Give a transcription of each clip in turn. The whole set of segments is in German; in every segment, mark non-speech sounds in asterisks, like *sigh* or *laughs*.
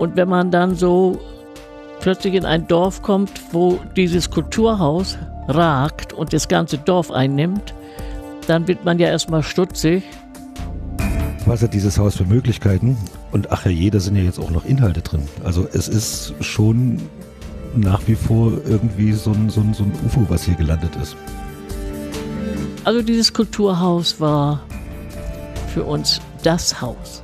Und wenn man dann so plötzlich in ein Dorf kommt, wo dieses Kulturhaus ragt und das ganze Dorf einnimmt, dann wird man ja erstmal stutzig. Was hat dieses Haus für Möglichkeiten? Und ach ja, jeder sind ja jetzt auch noch Inhalte drin. Also es ist schon nach wie vor irgendwie so ein, so ein, so ein UFO, was hier gelandet ist. Also dieses Kulturhaus war für uns das Haus.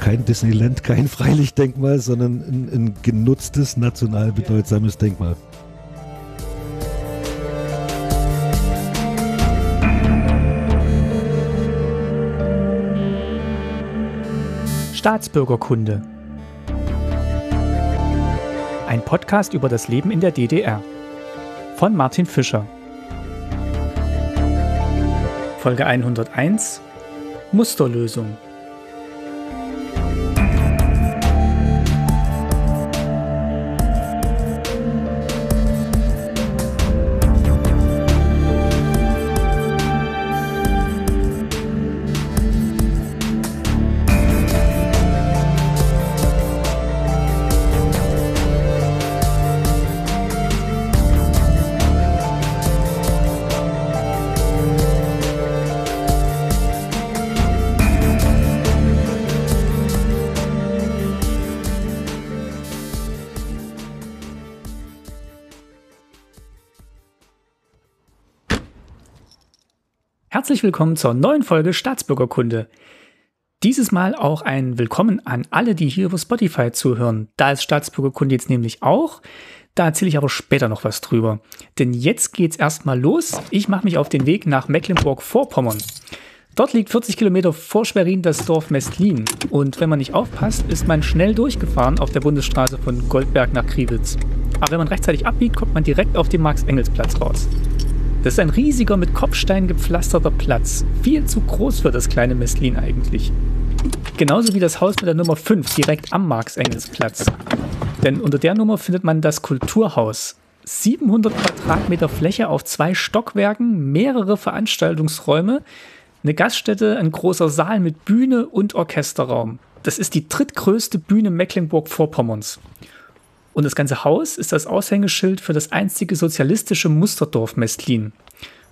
Kein Disneyland, kein Freilichtdenkmal, sondern ein, ein genutztes, national bedeutsames Denkmal. Staatsbürgerkunde. Ein Podcast über das Leben in der DDR. Von Martin Fischer. Folge 101 Musterlösung. Herzlich willkommen zur neuen Folge Staatsbürgerkunde. Dieses Mal auch ein Willkommen an alle, die hier über Spotify zuhören. Da ist Staatsbürgerkunde jetzt nämlich auch. Da erzähle ich aber später noch was drüber. Denn jetzt geht's erstmal los. Ich mache mich auf den Weg nach Mecklenburg-Vorpommern. Dort liegt 40 Kilometer vor Schwerin das Dorf Mestlin. Und wenn man nicht aufpasst, ist man schnell durchgefahren auf der Bundesstraße von Goldberg nach Kriwitz. Aber wenn man rechtzeitig abbiegt, kommt man direkt auf den Marx-Engels-Platz raus. Das ist ein riesiger mit Kopfstein gepflasterter Platz. Viel zu groß für das kleine Messlin eigentlich. Genauso wie das Haus mit der Nummer 5 direkt am Marx-Engels-Platz. Denn unter der Nummer findet man das Kulturhaus. 700 Quadratmeter Fläche auf zwei Stockwerken, mehrere Veranstaltungsräume, eine Gaststätte, ein großer Saal mit Bühne und Orchesterraum. Das ist die drittgrößte Bühne Mecklenburg-Vorpommerns. Und das ganze Haus ist das Aushängeschild für das einstige sozialistische Musterdorf Mestlin.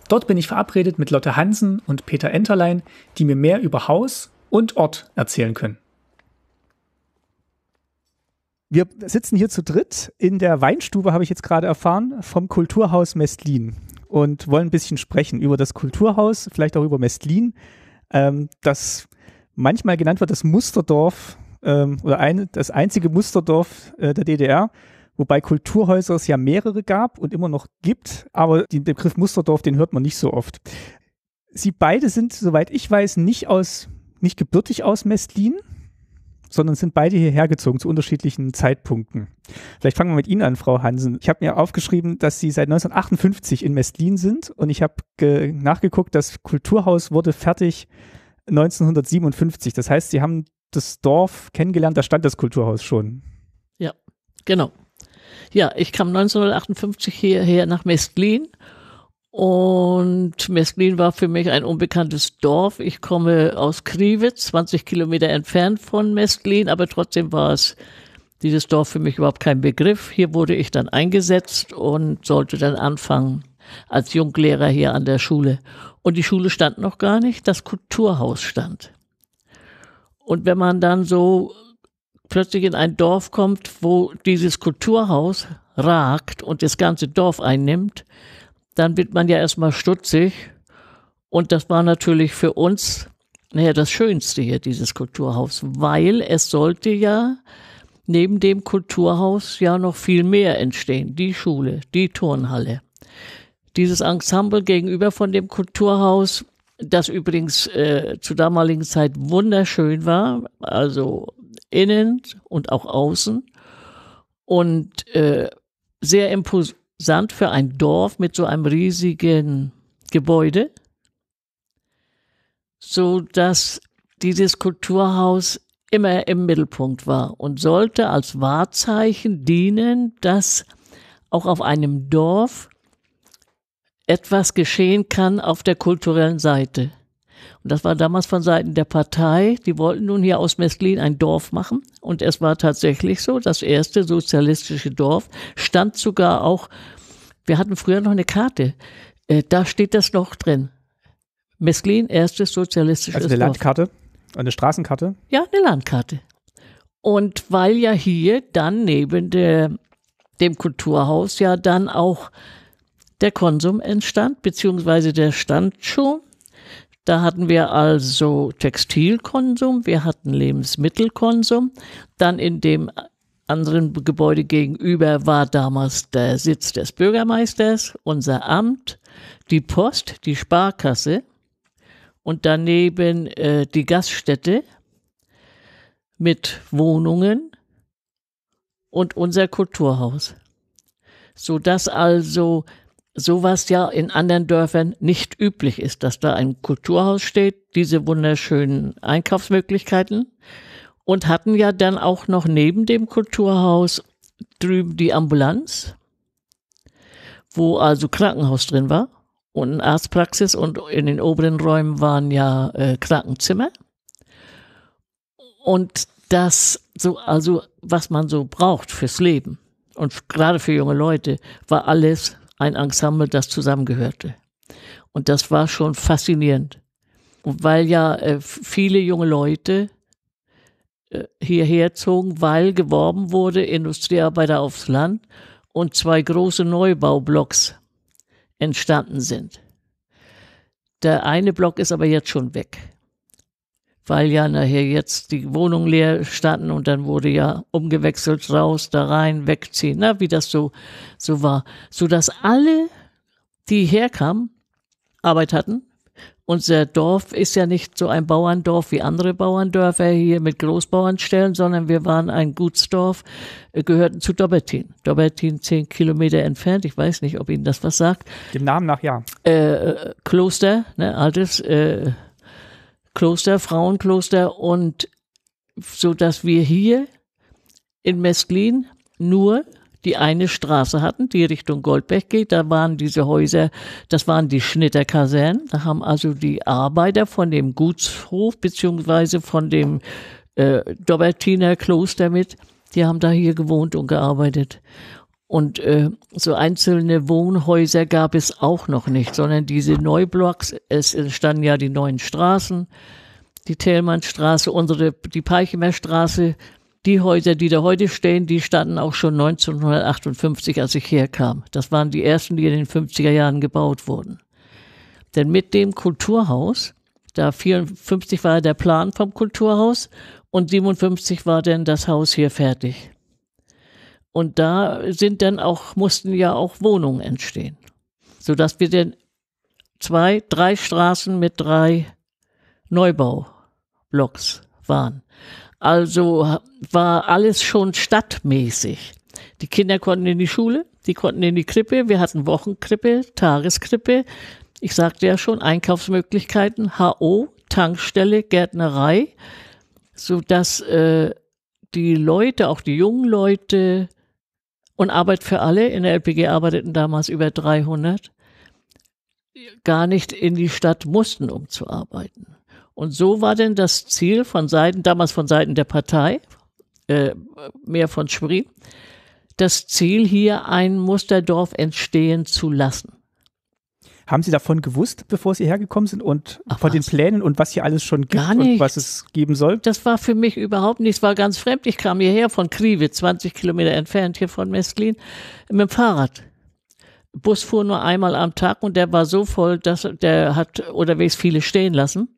Dort bin ich verabredet mit Lotte Hansen und Peter Enterlein, die mir mehr über Haus und Ort erzählen können. Wir sitzen hier zu dritt in der Weinstube, habe ich jetzt gerade erfahren, vom Kulturhaus Mestlin und wollen ein bisschen sprechen über das Kulturhaus, vielleicht auch über Mestlin, ähm, das manchmal genannt wird das Musterdorf ähm, oder ein, das einzige Musterdorf äh, der DDR, wobei Kulturhäuser es ja mehrere gab und immer noch gibt, aber den Begriff Musterdorf, den hört man nicht so oft. Sie beide sind, soweit ich weiß, nicht aus, nicht gebürtig aus Mestlin, sondern sind beide hierher gezogen zu unterschiedlichen Zeitpunkten. Vielleicht fangen wir mit Ihnen an, Frau Hansen. Ich habe mir aufgeschrieben, dass Sie seit 1958 in Mestlin sind und ich habe nachgeguckt, das Kulturhaus wurde fertig 1957. Das heißt, Sie haben das Dorf kennengelernt, da stand das Kulturhaus schon. Ja, genau. Ja, ich kam 1958 hierher nach Mestlin und Mestlin war für mich ein unbekanntes Dorf. Ich komme aus Kriwitz, 20 Kilometer entfernt von Mestlin, aber trotzdem war es dieses Dorf für mich überhaupt kein Begriff. Hier wurde ich dann eingesetzt und sollte dann anfangen als Junglehrer hier an der Schule. Und die Schule stand noch gar nicht, das Kulturhaus stand. Und wenn man dann so plötzlich in ein Dorf kommt, wo dieses Kulturhaus ragt und das ganze Dorf einnimmt, dann wird man ja erstmal stutzig. Und das war natürlich für uns, naja, das Schönste hier, dieses Kulturhaus, weil es sollte ja neben dem Kulturhaus ja noch viel mehr entstehen. Die Schule, die Turnhalle. Dieses Ensemble gegenüber von dem Kulturhaus das übrigens äh, zur damaligen Zeit wunderschön war, also innen und auch außen. Und äh, sehr imposant für ein Dorf mit so einem riesigen Gebäude, so dass dieses Kulturhaus immer im Mittelpunkt war und sollte als Wahrzeichen dienen, dass auch auf einem Dorf etwas geschehen kann auf der kulturellen Seite. Und das war damals von Seiten der Partei. Die wollten nun hier aus Mestlin ein Dorf machen. Und es war tatsächlich so, das erste sozialistische Dorf stand sogar auch, wir hatten früher noch eine Karte. Äh, da steht das noch drin. Mestlin, erstes sozialistisches Also eine Dorf. Landkarte, eine Straßenkarte. Ja, eine Landkarte. Und weil ja hier dann neben der, dem Kulturhaus ja dann auch der Konsum entstand, beziehungsweise der stand schon. Da hatten wir also Textilkonsum, wir hatten Lebensmittelkonsum. Dann in dem anderen Gebäude gegenüber war damals der Sitz des Bürgermeisters, unser Amt, die Post, die Sparkasse und daneben äh, die Gaststätte mit Wohnungen und unser Kulturhaus. Sodass also sowas ja in anderen Dörfern nicht üblich ist, dass da ein Kulturhaus steht, diese wunderschönen Einkaufsmöglichkeiten und hatten ja dann auch noch neben dem Kulturhaus drüben die Ambulanz, wo also Krankenhaus drin war und eine Arztpraxis und in den oberen Räumen waren ja äh, Krankenzimmer. Und das so, also was man so braucht fürs Leben und gerade für junge Leute, war alles ein Ensemble, das zusammengehörte. Und das war schon faszinierend. Und weil ja äh, viele junge Leute äh, hierher zogen, weil geworben wurde, Industriearbeiter aufs Land und zwei große Neubaublocks entstanden sind. Der eine Block ist aber jetzt schon weg, weil ja nachher jetzt die Wohnungen leer standen und dann wurde ja umgewechselt raus, da rein, wegziehen, na, wie das so, so war. Sodass alle, die herkamen, Arbeit hatten. Unser Dorf ist ja nicht so ein Bauerndorf wie andere Bauerndörfer hier mit Großbauernstellen, sondern wir waren ein Gutsdorf, äh, gehörten zu Dobbertin. Dobbertin zehn Kilometer entfernt. Ich weiß nicht, ob Ihnen das was sagt Dem Namen nach ja. äh, Kloster, ne, altes äh, Kloster, Frauenkloster und so dass wir hier in Mestlin nur die eine Straße hatten, die Richtung Goldberg geht. Da waren diese Häuser, das waren die Schnitterkasernen. Da haben also die Arbeiter von dem Gutshof beziehungsweise von dem äh, Dobbertiner Kloster mit, die haben da hier gewohnt und gearbeitet. Und äh, so einzelne Wohnhäuser gab es auch noch nicht, sondern diese Neublocks, es entstanden ja die neuen Straßen, die Thälmannstraße, unsere, die Peichemer Straße, die Häuser, die da heute stehen, die standen auch schon 1958, als ich herkam. Das waren die ersten, die in den 50er Jahren gebaut wurden. Denn mit dem Kulturhaus, da 54 war der Plan vom Kulturhaus und 57 war dann das Haus hier fertig. Und da sind dann auch, mussten ja auch Wohnungen entstehen. Sodass wir dann zwei, drei Straßen mit drei Neubaublocks waren. Also war alles schon stadtmäßig. Die Kinder konnten in die Schule, die konnten in die Krippe, wir hatten Wochenkrippe, Tageskrippe. Ich sagte ja schon, Einkaufsmöglichkeiten, HO, Tankstelle, Gärtnerei, sodass äh, die Leute, auch die jungen Leute und Arbeit für alle, in der LPG arbeiteten damals über 300, gar nicht in die Stadt mussten, um zu arbeiten. Und so war denn das Ziel von Seiten, damals von Seiten der Partei, äh, mehr von Schwerin, das Ziel hier ein Musterdorf entstehen zu lassen. Haben Sie davon gewusst, bevor Sie hergekommen sind und Ach, von den was? Und und was hier alles schon gibt Gar und nicht. was es geben soll? Das war für mich überhaupt nichts, war ganz fremd. Ich kam hierher von Kriwe, 20 Kilometer entfernt hier von Mestlin, mit dem Fahrrad. Bus fuhr nur einmal am Tag und der war so voll, dass der hat unterwegs viele stehen lassen.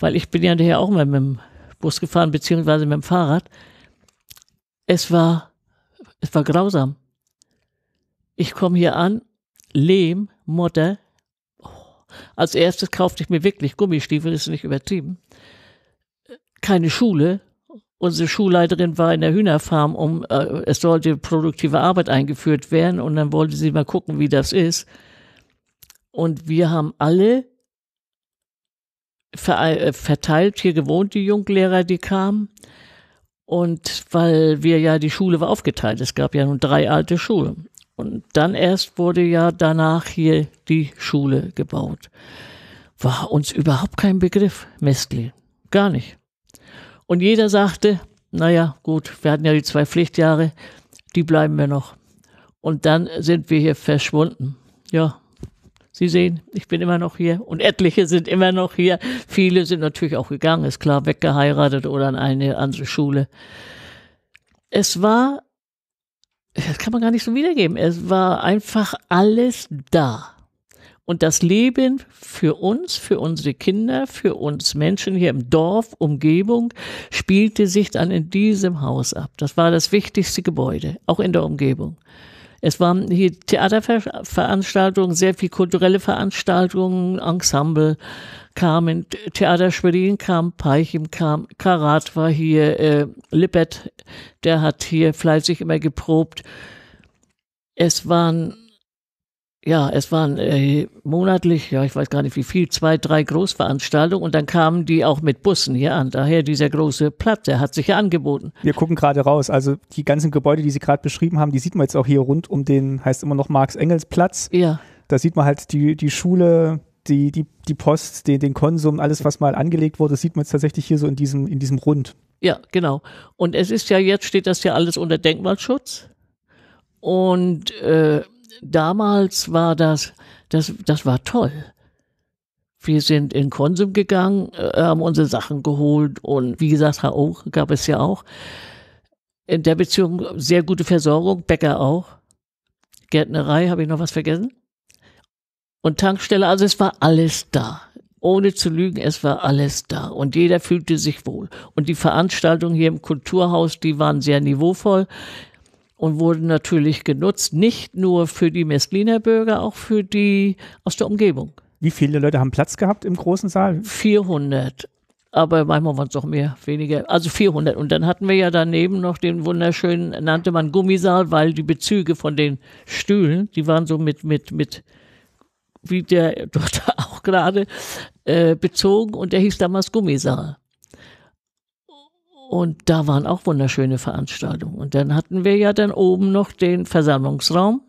Weil ich bin ja hinterher auch mal mit dem Bus gefahren, beziehungsweise mit dem Fahrrad. Es war, es war grausam. Ich komme hier an, Lehm, Mutter. Oh. Als erstes kaufte ich mir wirklich Gummistiefel, ist nicht übertrieben. Keine Schule. Unsere Schulleiterin war in der Hühnerfarm, um äh, es sollte produktive Arbeit eingeführt werden und dann wollte sie mal gucken, wie das ist. Und wir haben alle äh, verteilt hier gewohnt, die Junglehrer, die kamen. Und weil wir ja, die Schule war aufgeteilt, es gab ja nun drei alte Schulen. Und dann erst wurde ja danach hier die Schule gebaut. war uns überhaupt kein Begriff, Mestlin. Gar nicht. Und jeder sagte, naja, gut, wir hatten ja die zwei Pflichtjahre, die bleiben wir noch. Und dann sind wir hier verschwunden. Ja, Sie sehen, ich bin immer noch hier und etliche sind immer noch hier. Viele sind natürlich auch gegangen, ist klar, weggeheiratet oder an eine andere Schule. Es war, das kann man gar nicht so wiedergeben, es war einfach alles da. Und das Leben für uns, für unsere Kinder, für uns Menschen hier im Dorf, Umgebung, spielte sich dann in diesem Haus ab. Das war das wichtigste Gebäude, auch in der Umgebung. Es waren hier Theaterveranstaltungen, sehr viel kulturelle Veranstaltungen, Ensemble kamen, Theater Schwerin kam, Peichim kam, Karat war hier, äh, Lippert, der hat hier fleißig immer geprobt. Es waren ja, es waren äh, monatlich, ja, ich weiß gar nicht wie viel, zwei, drei Großveranstaltungen und dann kamen die auch mit Bussen hier an. Daher dieser große Platz, der hat sich ja angeboten. Wir gucken gerade raus. Also die ganzen Gebäude, die Sie gerade beschrieben haben, die sieht man jetzt auch hier rund um den, heißt immer noch Marx-Engels-Platz. Ja. Da sieht man halt die, die Schule, die, die, die Post, den, den Konsum, alles, was mal angelegt wurde, sieht man jetzt tatsächlich hier so in diesem, in diesem Rund. Ja, genau. Und es ist ja, jetzt steht das ja alles unter Denkmalschutz. Und äh, damals war das, das, das war toll. Wir sind in Konsum gegangen, äh, haben unsere Sachen geholt und wie gesagt, HO gab es ja auch. In der Beziehung sehr gute Versorgung, Bäcker auch. Gärtnerei, habe ich noch was vergessen? Und Tankstelle, also es war alles da. Ohne zu lügen, es war alles da. Und jeder fühlte sich wohl. Und die Veranstaltungen hier im Kulturhaus, die waren sehr niveauvoll und wurden natürlich genutzt, nicht nur für die Messliner Bürger, auch für die aus der Umgebung. Wie viele Leute haben Platz gehabt im großen Saal? 400. Aber manchmal waren es auch mehr, weniger. Also 400. Und dann hatten wir ja daneben noch den wunderschönen, nannte man Gummisaal, weil die Bezüge von den Stühlen, die waren so mit, mit, mit, wie der dort *laughs* auch gerade, äh, bezogen. Und der hieß damals Gummisaal. Und da waren auch wunderschöne Veranstaltungen. Und dann hatten wir ja dann oben noch den Versammlungsraum.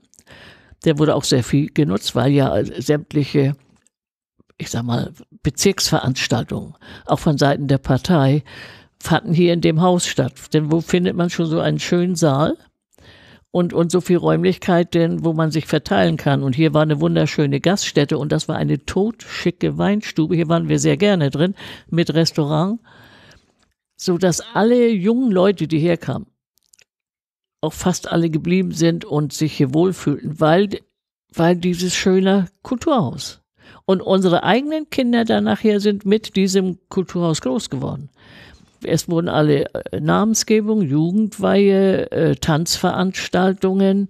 Der wurde auch sehr viel genutzt, weil ja sämtliche, ich sag mal, Bezirksveranstaltungen, auch von Seiten der Partei, fanden hier in dem Haus statt. Denn wo findet man schon so einen schönen Saal? Und, und so viel Räumlichkeit, denn, wo man sich verteilen kann. Und hier war eine wunderschöne Gaststätte und das war eine totschicke Weinstube. Hier waren wir sehr gerne drin mit Restaurant so dass alle jungen Leute, die herkamen, auch fast alle geblieben sind und sich hier wohlfühlten, weil, weil dieses schöne Kulturhaus. Und unsere eigenen Kinder dann nachher sind mit diesem Kulturhaus groß geworden. Es wurden alle äh, Namensgebungen, Jugendweihe, äh, Tanzveranstaltungen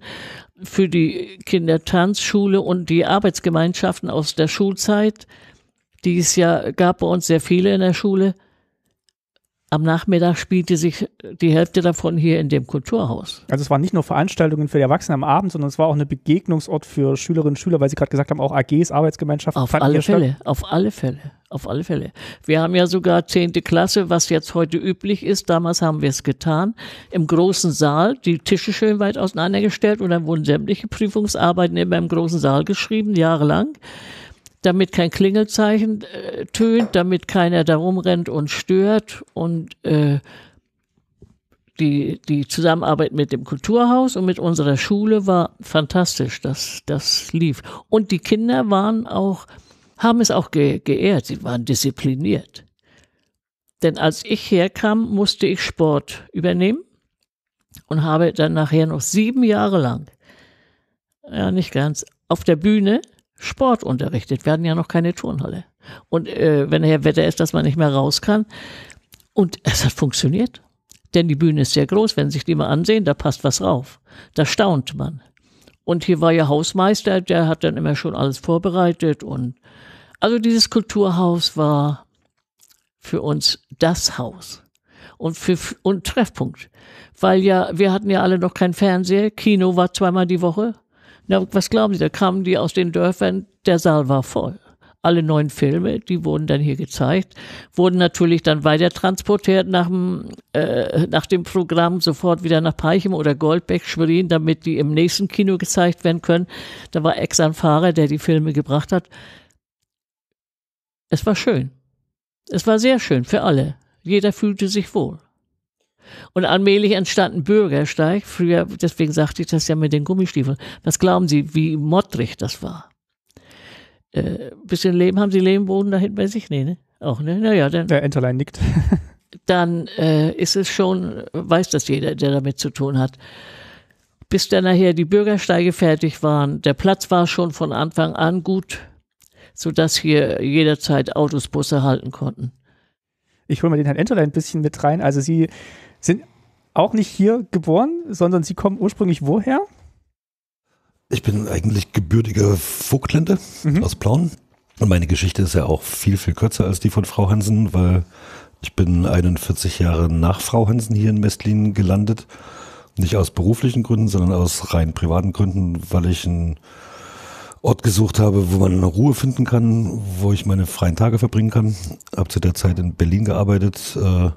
für die Kindertanzschule und die Arbeitsgemeinschaften aus der Schulzeit, die es ja gab bei uns sehr viele in der Schule, am Nachmittag spielte sich die Hälfte davon hier in dem Kulturhaus. Also es waren nicht nur Veranstaltungen für die Erwachsenen am Abend, sondern es war auch ein Begegnungsort für Schülerinnen und Schüler, weil Sie gerade gesagt haben, auch AGs, Arbeitsgemeinschaften. Auf alle Fälle, statt. auf alle Fälle, auf alle Fälle. Wir haben ja sogar zehnte Klasse, was jetzt heute üblich ist. Damals haben wir es getan. Im großen Saal, die Tische schön weit auseinandergestellt und dann wurden sämtliche Prüfungsarbeiten immer im großen Saal geschrieben, jahrelang damit kein Klingelzeichen äh, tönt, damit keiner da rumrennt und stört und äh, die, die Zusammenarbeit mit dem Kulturhaus und mit unserer Schule war fantastisch, das, das lief. Und die Kinder waren auch, haben es auch ge geehrt, sie waren diszipliniert. Denn als ich herkam, musste ich Sport übernehmen und habe dann nachher noch sieben Jahre lang, ja nicht ganz, auf der Bühne Sport unterrichtet. Wir hatten ja noch keine Turnhalle. Und äh, wenn nachher Wetter ist, dass man nicht mehr raus kann. Und es hat funktioniert. Denn die Bühne ist sehr groß. Wenn Sie sich die mal ansehen, da passt was rauf. Da staunt man. Und hier war ja Hausmeister, der hat dann immer schon alles vorbereitet. Und also dieses Kulturhaus war für uns das Haus. Und, für, und Treffpunkt. Weil ja, wir hatten ja alle noch kein Fernseher. Kino war zweimal die Woche. Na, was glauben Sie, da kamen die aus den Dörfern, der Saal war voll. Alle neuen Filme, die wurden dann hier gezeigt, wurden natürlich dann weiter transportiert nach dem, äh, nach dem Programm sofort wieder nach Peichem oder Goldbeck, Schwerin, damit die im nächsten Kino gezeigt werden können. Da war extra ein Fahrer, der die Filme gebracht hat. Es war schön. Es war sehr schön für alle. Jeder fühlte sich wohl. Und allmählich entstand ein Bürgersteig. Früher, deswegen sagte ich das ja mit den Gummistiefeln. Was glauben Sie, wie mottrig das war? Äh, bisschen Leben, haben Sie Lehmboden da hinten bei sich? Nee, ne? Auch, ne? Naja, dann. Der Enterlein nickt. *laughs* dann äh, ist es schon, weiß das jeder, der damit zu tun hat. Bis dann nachher die Bürgersteige fertig waren, der Platz war schon von Anfang an gut, sodass hier jederzeit Autos, Busse halten konnten. Ich hole mal den Herrn Enterlein ein bisschen mit rein. Also Sie sind auch nicht hier geboren, sondern Sie kommen ursprünglich woher? Ich bin eigentlich gebürtiger Vogtländer mhm. aus Plauen. Und meine Geschichte ist ja auch viel, viel kürzer als die von Frau Hansen, weil ich bin 41 Jahre nach Frau Hansen hier in Mestlin gelandet. Nicht aus beruflichen Gründen, sondern aus rein privaten Gründen, weil ich einen Ort gesucht habe, wo man Ruhe finden kann, wo ich meine freien Tage verbringen kann. Habe zu der Zeit in Berlin gearbeitet äh,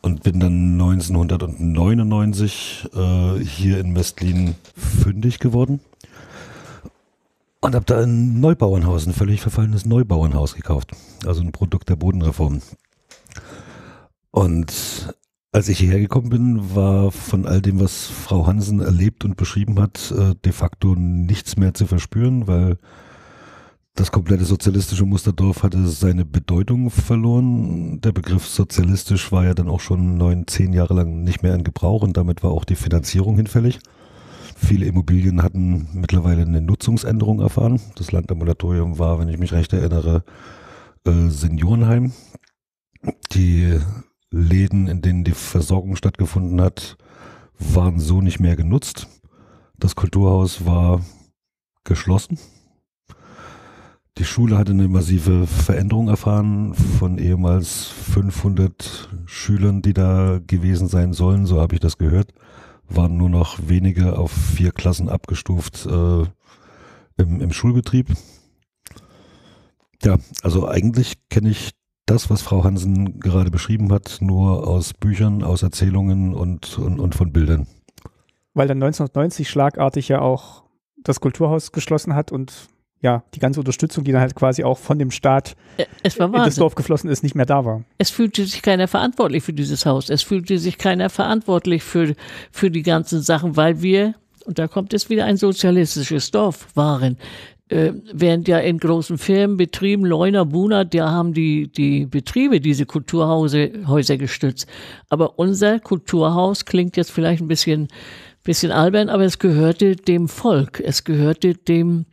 und bin dann 1999 äh, hier in Mestlin fündig geworden. Und habe da ein Neubauernhaus, ein völlig verfallenes Neubauernhaus gekauft. Also ein Produkt der Bodenreform. Und als ich hierher gekommen bin, war von all dem, was Frau Hansen erlebt und beschrieben hat, äh, de facto nichts mehr zu verspüren, weil das komplette sozialistische Musterdorf hatte seine Bedeutung verloren. Der Begriff sozialistisch war ja dann auch schon neun, zehn Jahre lang nicht mehr in Gebrauch und damit war auch die Finanzierung hinfällig. Viele Immobilien hatten mittlerweile eine Nutzungsänderung erfahren. Das Landambulatorium war, wenn ich mich recht erinnere, äh, Seniorenheim. Die Läden, in denen die Versorgung stattgefunden hat, waren so nicht mehr genutzt. Das Kulturhaus war geschlossen. Die Schule hatte eine massive Veränderung erfahren von ehemals 500 Schülern, die da gewesen sein sollen, so habe ich das gehört, waren nur noch wenige auf vier Klassen abgestuft äh, im, im Schulbetrieb. Ja, also eigentlich kenne ich das, was Frau Hansen gerade beschrieben hat, nur aus Büchern, aus Erzählungen und, und, und von Bildern. Weil dann 1990 schlagartig ja auch das Kulturhaus geschlossen hat und ja, die ganze Unterstützung, die dann halt quasi auch von dem Staat in das Dorf geflossen ist, nicht mehr da war. Es fühlte sich keiner verantwortlich für dieses Haus. Es fühlte sich keiner verantwortlich für, für die ganzen Sachen, weil wir, und da kommt es wieder ein sozialistisches Dorf, waren. Äh, während ja in großen Firmen, Betrieben, Leuner, Buna, da haben die, die Betriebe diese Kulturhäuser gestützt. Aber unser Kulturhaus klingt jetzt vielleicht ein bisschen, bisschen albern, aber es gehörte dem Volk. Es gehörte dem,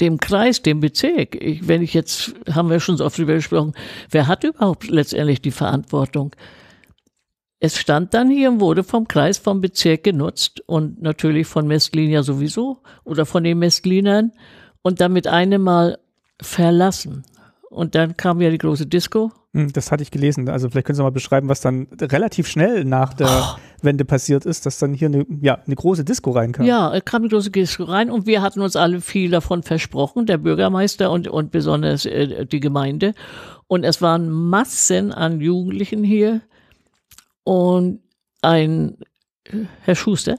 dem Kreis, dem Bezirk. Ich, wenn ich jetzt, haben wir schon so oft drüber gesprochen, wer hat überhaupt letztendlich die Verantwortung? Es stand dann hier und wurde vom Kreis, vom Bezirk genutzt und natürlich von Mestlin ja sowieso oder von den Mestlinern und damit eine Mal verlassen. Und dann kam ja die große Disco. Hm, das hatte ich gelesen. Also vielleicht können Sie mal beschreiben, was dann relativ schnell nach der oh. Wende passiert ist, dass dann hier eine, ja, eine große Disco reinkam. Ja, es kam eine große Disco rein und wir hatten uns alle viel davon versprochen, der Bürgermeister und, und besonders äh, die Gemeinde. Und es waren Massen an Jugendlichen hier, und ein Herr Schuster,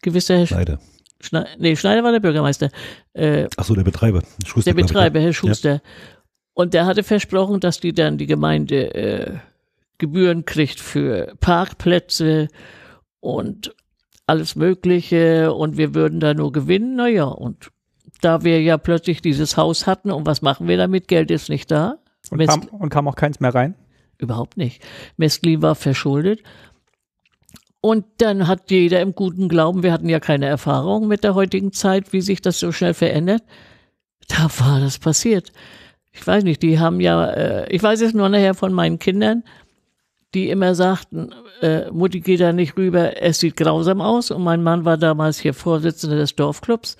gewisser Herr Schneider. Schne nee, Schneider war der Bürgermeister. Äh, Ach so, der Betreiber. Schuster, der Betreiber, Herr Schuster. Ja. Und der hatte versprochen, dass die dann die Gemeinde äh, Gebühren kriegt für Parkplätze und alles Mögliche und wir würden da nur gewinnen. Naja, und da wir ja plötzlich dieses Haus hatten und was machen wir damit? Geld ist nicht da. Und, kam, und kam auch keins mehr rein? Überhaupt nicht. Mestlin war verschuldet. Und dann hat jeder im guten Glauben, wir hatten ja keine Erfahrung mit der heutigen Zeit, wie sich das so schnell verändert. Da war das passiert. Ich weiß nicht, die haben ja, äh, ich weiß es nur nachher von meinen Kindern, die immer sagten, äh, Mutti geht da nicht rüber, es sieht grausam aus. Und mein Mann war damals hier Vorsitzender des Dorfclubs.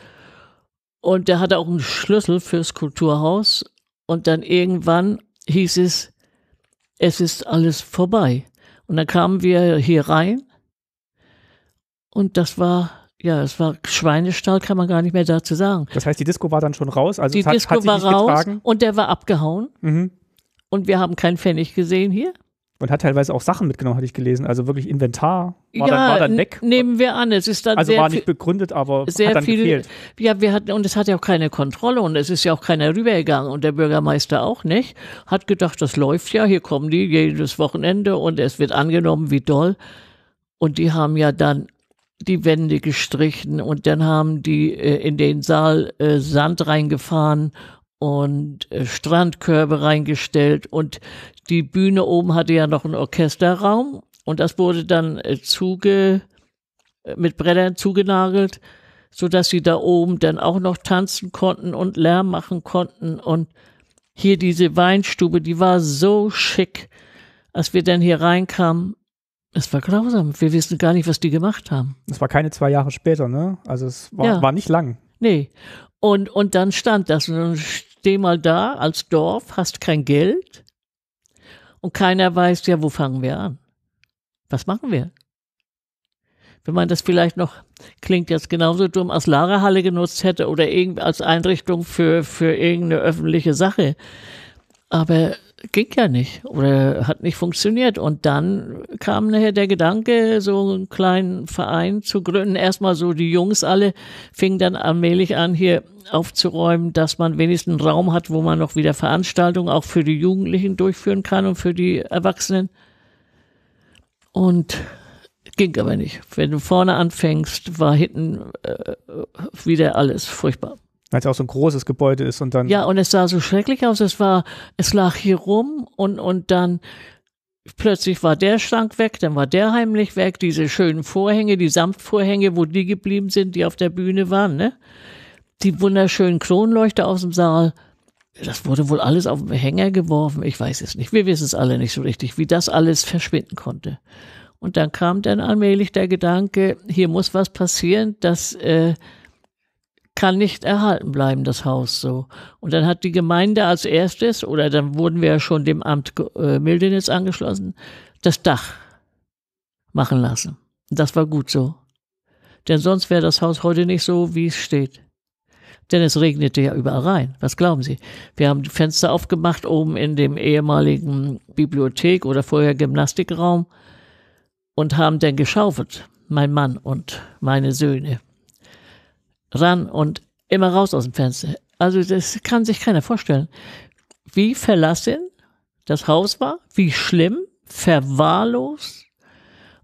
Und der hatte auch einen Schlüssel fürs Kulturhaus. Und dann irgendwann hieß es, es ist alles vorbei. Und dann kamen wir hier rein und das war, ja, es war Schweinestall, kann man gar nicht mehr dazu sagen. Das heißt, die Disco war dann schon raus? Also die hat, Disco hat war raus getragen? und der war abgehauen. Mhm. Und wir haben keinen Pfennig gesehen hier. Und hat teilweise auch Sachen mitgenommen, hatte ich gelesen. Also wirklich Inventar war, ja, dann, war dann weg. Nehmen wir an, es ist dann Also war nicht begründet, aber sehr hat dann viel, gefehlt. ja, wir hatten, und es hat ja auch keine Kontrolle und es ist ja auch keiner rübergegangen und der Bürgermeister auch nicht. Hat gedacht, das läuft ja, hier kommen die jedes Wochenende und es wird angenommen, wie doll. Und die haben ja dann die Wände gestrichen und dann haben die äh, in den Saal äh, Sand reingefahren und äh, Strandkörbe reingestellt und die Bühne oben hatte ja noch einen Orchesterraum und das wurde dann äh, zuge äh, mit Brettern zugenagelt, so dass sie da oben dann auch noch tanzen konnten und Lärm machen konnten und hier diese Weinstube, die war so schick, als wir dann hier reinkamen. Es war grausam. Wir wissen gar nicht, was die gemacht haben. Das war keine zwei Jahre später, ne? Also es war, Ja. war nicht lang. Nee. Und, und dann stand das. Und dann steh mal da als Dorf, hast kein Geld. Und keiner weiß, ja, wo fangen wir an? Was machen wir? Wenn man das vielleicht noch, klingt jetzt genauso dumm, als Lagerhalle genutzt hätte oder irgend als Einrichtung für, für irgendeine öffentliche Sache. Aber ging ja nicht oder hat nicht funktioniert. Und dann kam nachher der Gedanke, so einen kleinen Verein zu gründen. Erstmal so die Jungs alle fingen dann allmählich an, hier aufzuräumen, dass man wenigstens einen Raum hat, wo man noch wieder Veranstaltungen auch für die Jugendlichen durchführen kann und für die Erwachsenen. Und ging aber nicht. Wenn du vorne anfängst, war hinten äh, wieder alles furchtbar. Weil es auch so ein großes Gebäude ist und dann. Ja, und es sah so schrecklich aus. Es war, es lag hier rum und, und dann plötzlich war der Schrank weg, dann war der heimlich weg. Diese schönen Vorhänge, die Samtvorhänge, wo die geblieben sind, die auf der Bühne waren, ne? Die wunderschönen Kronleuchter aus dem Saal. Das wurde wohl alles auf den Hänger geworfen. Ich weiß es nicht. Wir wissen es alle nicht so richtig, wie das alles verschwinden konnte. Und dann kam dann allmählich der Gedanke, hier muss was passieren, das äh, kann nicht erhalten bleiben, das Haus so. Und dann hat die Gemeinde als erstes, oder dann wurden wir ja schon dem Amt äh, Mildenitz angeschlossen, das Dach machen lassen. Das war gut so. Denn sonst wäre das Haus heute nicht so, wie es steht. Denn es regnete ja überall rein. Was glauben Sie? Wir haben die Fenster aufgemacht oben in dem ehemaligen Bibliothek oder vorher Gymnastikraum und haben dann geschaufelt, mein Mann und meine Söhne. Ran und immer raus aus dem Fenster. Also das kann sich keiner vorstellen. Wie verlassen das Haus war, wie schlimm, verwahrlost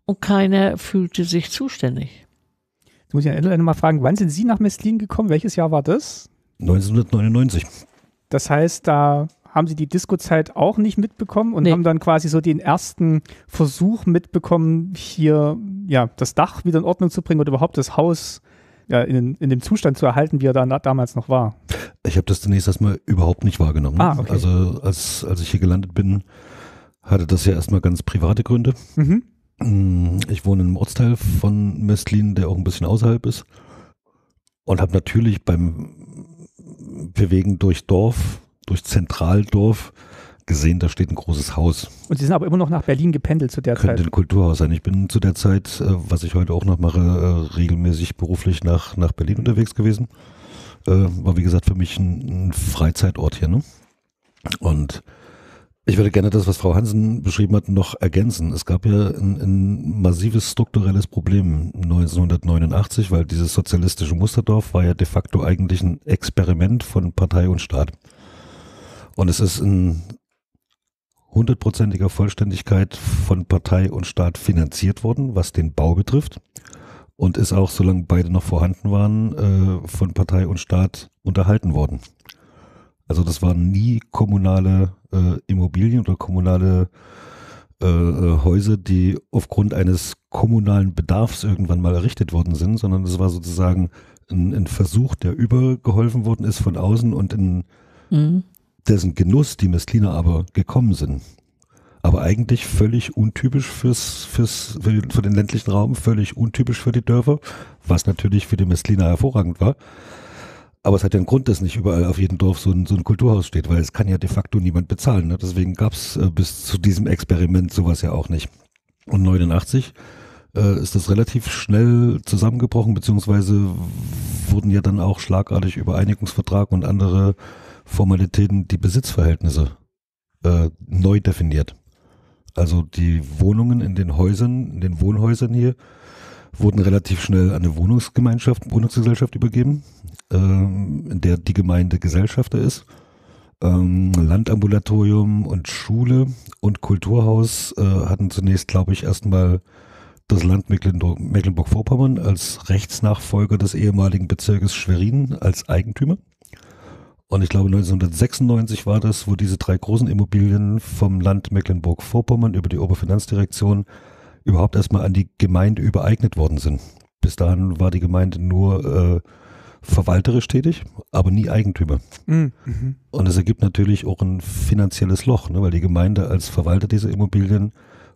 und keiner fühlte sich zuständig. Jetzt muss ich an Ende mal fragen, wann sind Sie nach Messlin gekommen? Welches Jahr war das? 1999. Das heißt, da haben Sie die Disco-Zeit auch nicht mitbekommen und Nee. haben dann quasi so den ersten Versuch mitbekommen, hier ja das Dach wieder in Ordnung zu bringen oder überhaupt das Haus ja, in, in dem Zustand zu erhalten, wie er da damals noch war. Ich habe das zunächst erstmal überhaupt nicht wahrgenommen. Ah, okay. Also als, als ich hier gelandet bin, hatte das ja erstmal ganz private Gründe. Mhm. Mm, Ich wohne in einem Ortsteil von Mestlin, der auch ein bisschen außerhalb ist. Und habe natürlich beim Bewegen durch Dorf, durch Zentraldorf, gesehen, da steht ein großes Haus. Und Sie sind aber immer noch nach Berlin gependelt zu der Könnte Zeit. ein Kulturhaus sein. Ich bin zu der Zeit, äh, was ich heute auch noch mache, äh, regelmäßig beruflich nach, nach Berlin unterwegs gewesen. Äh, War wie gesagt für mich ein, ein Freizeitort hier. Ne? Und ich würde gerne das, was Frau Hansen beschrieben hat, noch ergänzen. Es gab ja ein, ein massives strukturelles Problem 1989, weil dieses sozialistische Musterdorf war ja de facto eigentlich ein Experiment von Partei und Staat. Und es ist ein hundertprozentiger Vollständigkeit von Partei und Staat finanziert worden, was den Bau betrifft. Und ist auch, solange beide noch vorhanden waren, äh, von Partei und Staat unterhalten worden. Also das waren nie kommunale äh, Immobilien oder kommunale äh, Häuser, die aufgrund eines kommunalen Bedarfs irgendwann mal errichtet worden sind, sondern es war sozusagen ein, ein Versuch, der übergeholfen worden ist von außen und in Mhm. Dessen Genuss die Messliner aber gekommen sind. Aber eigentlich völlig untypisch fürs, fürs, für, den- für den ländlichen Raum, völlig untypisch für die Dörfer, was natürlich für die Messliner hervorragend war. Aber es hat ja einen Grund, dass nicht überall auf jedem Dorf so ein, so ein Kulturhaus steht, weil es kann ja de facto niemand bezahlen. Ne? Deswegen gab es äh, bis zu diesem Experiment sowas ja auch nicht. Und 89 äh, ist das relativ schnell zusammengebrochen, beziehungsweise wurden ja dann auch schlagartig über Einigungsvertrag und andere Formalitäten die Besitzverhältnisse äh, neu definiert. Also die Wohnungen in den Häusern, in den Wohnhäusern hier, wurden relativ schnell an eine Wohnungsgemeinschaft, Wohnungsgesellschaft übergeben, ähm, in der die Gemeinde Gesellschafter ist. Ähm, Landambulatorium und Schule und Kulturhaus äh, hatten zunächst, glaube ich, erstmal das Land Mecklenburg-Vorpommern als Rechtsnachfolger des ehemaligen Bezirkes Schwerin als Eigentümer. Und ich glaube 1996 war das, wo diese drei großen Immobilien vom Land Mecklenburg-Vorpommern über die Oberfinanzdirektion überhaupt erstmal an die Gemeinde übereignet worden sind. Bis dahin war die Gemeinde nur äh, verwalterisch tätig, aber nie Eigentümer. Mhm. Und es ergibt natürlich auch ein finanzielles Loch, ne, weil die Gemeinde als Verwalter dieser Immobilien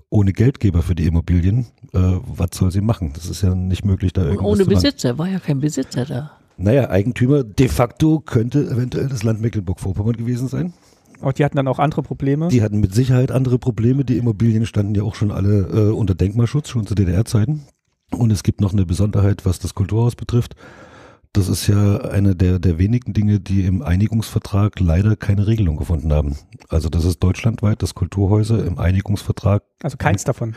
ohne Geldgeber für die Immobilien, äh, was soll sie machen? Das ist ja nicht möglich, da irgendwas Ohne Besitzer, war ja kein Besitzer da. Naja, Eigentümer de facto könnte eventuell das Land Mecklenburg-Vorpommern gewesen sein. Und die hatten dann auch andere Probleme? Die hatten mit Sicherheit andere Probleme. Die Immobilien standen ja auch schon alle äh, unter Denkmalschutz, schon zu DDR-Zeiten. Und es gibt noch eine Besonderheit, was das Kulturhaus betrifft. Das ist ja eine der, der wenigen Dinge, die im Einigungsvertrag leider keine Regelung gefunden haben. Also das ist deutschlandweit, dass Kulturhäuser im Einigungsvertrag. Also keins davon.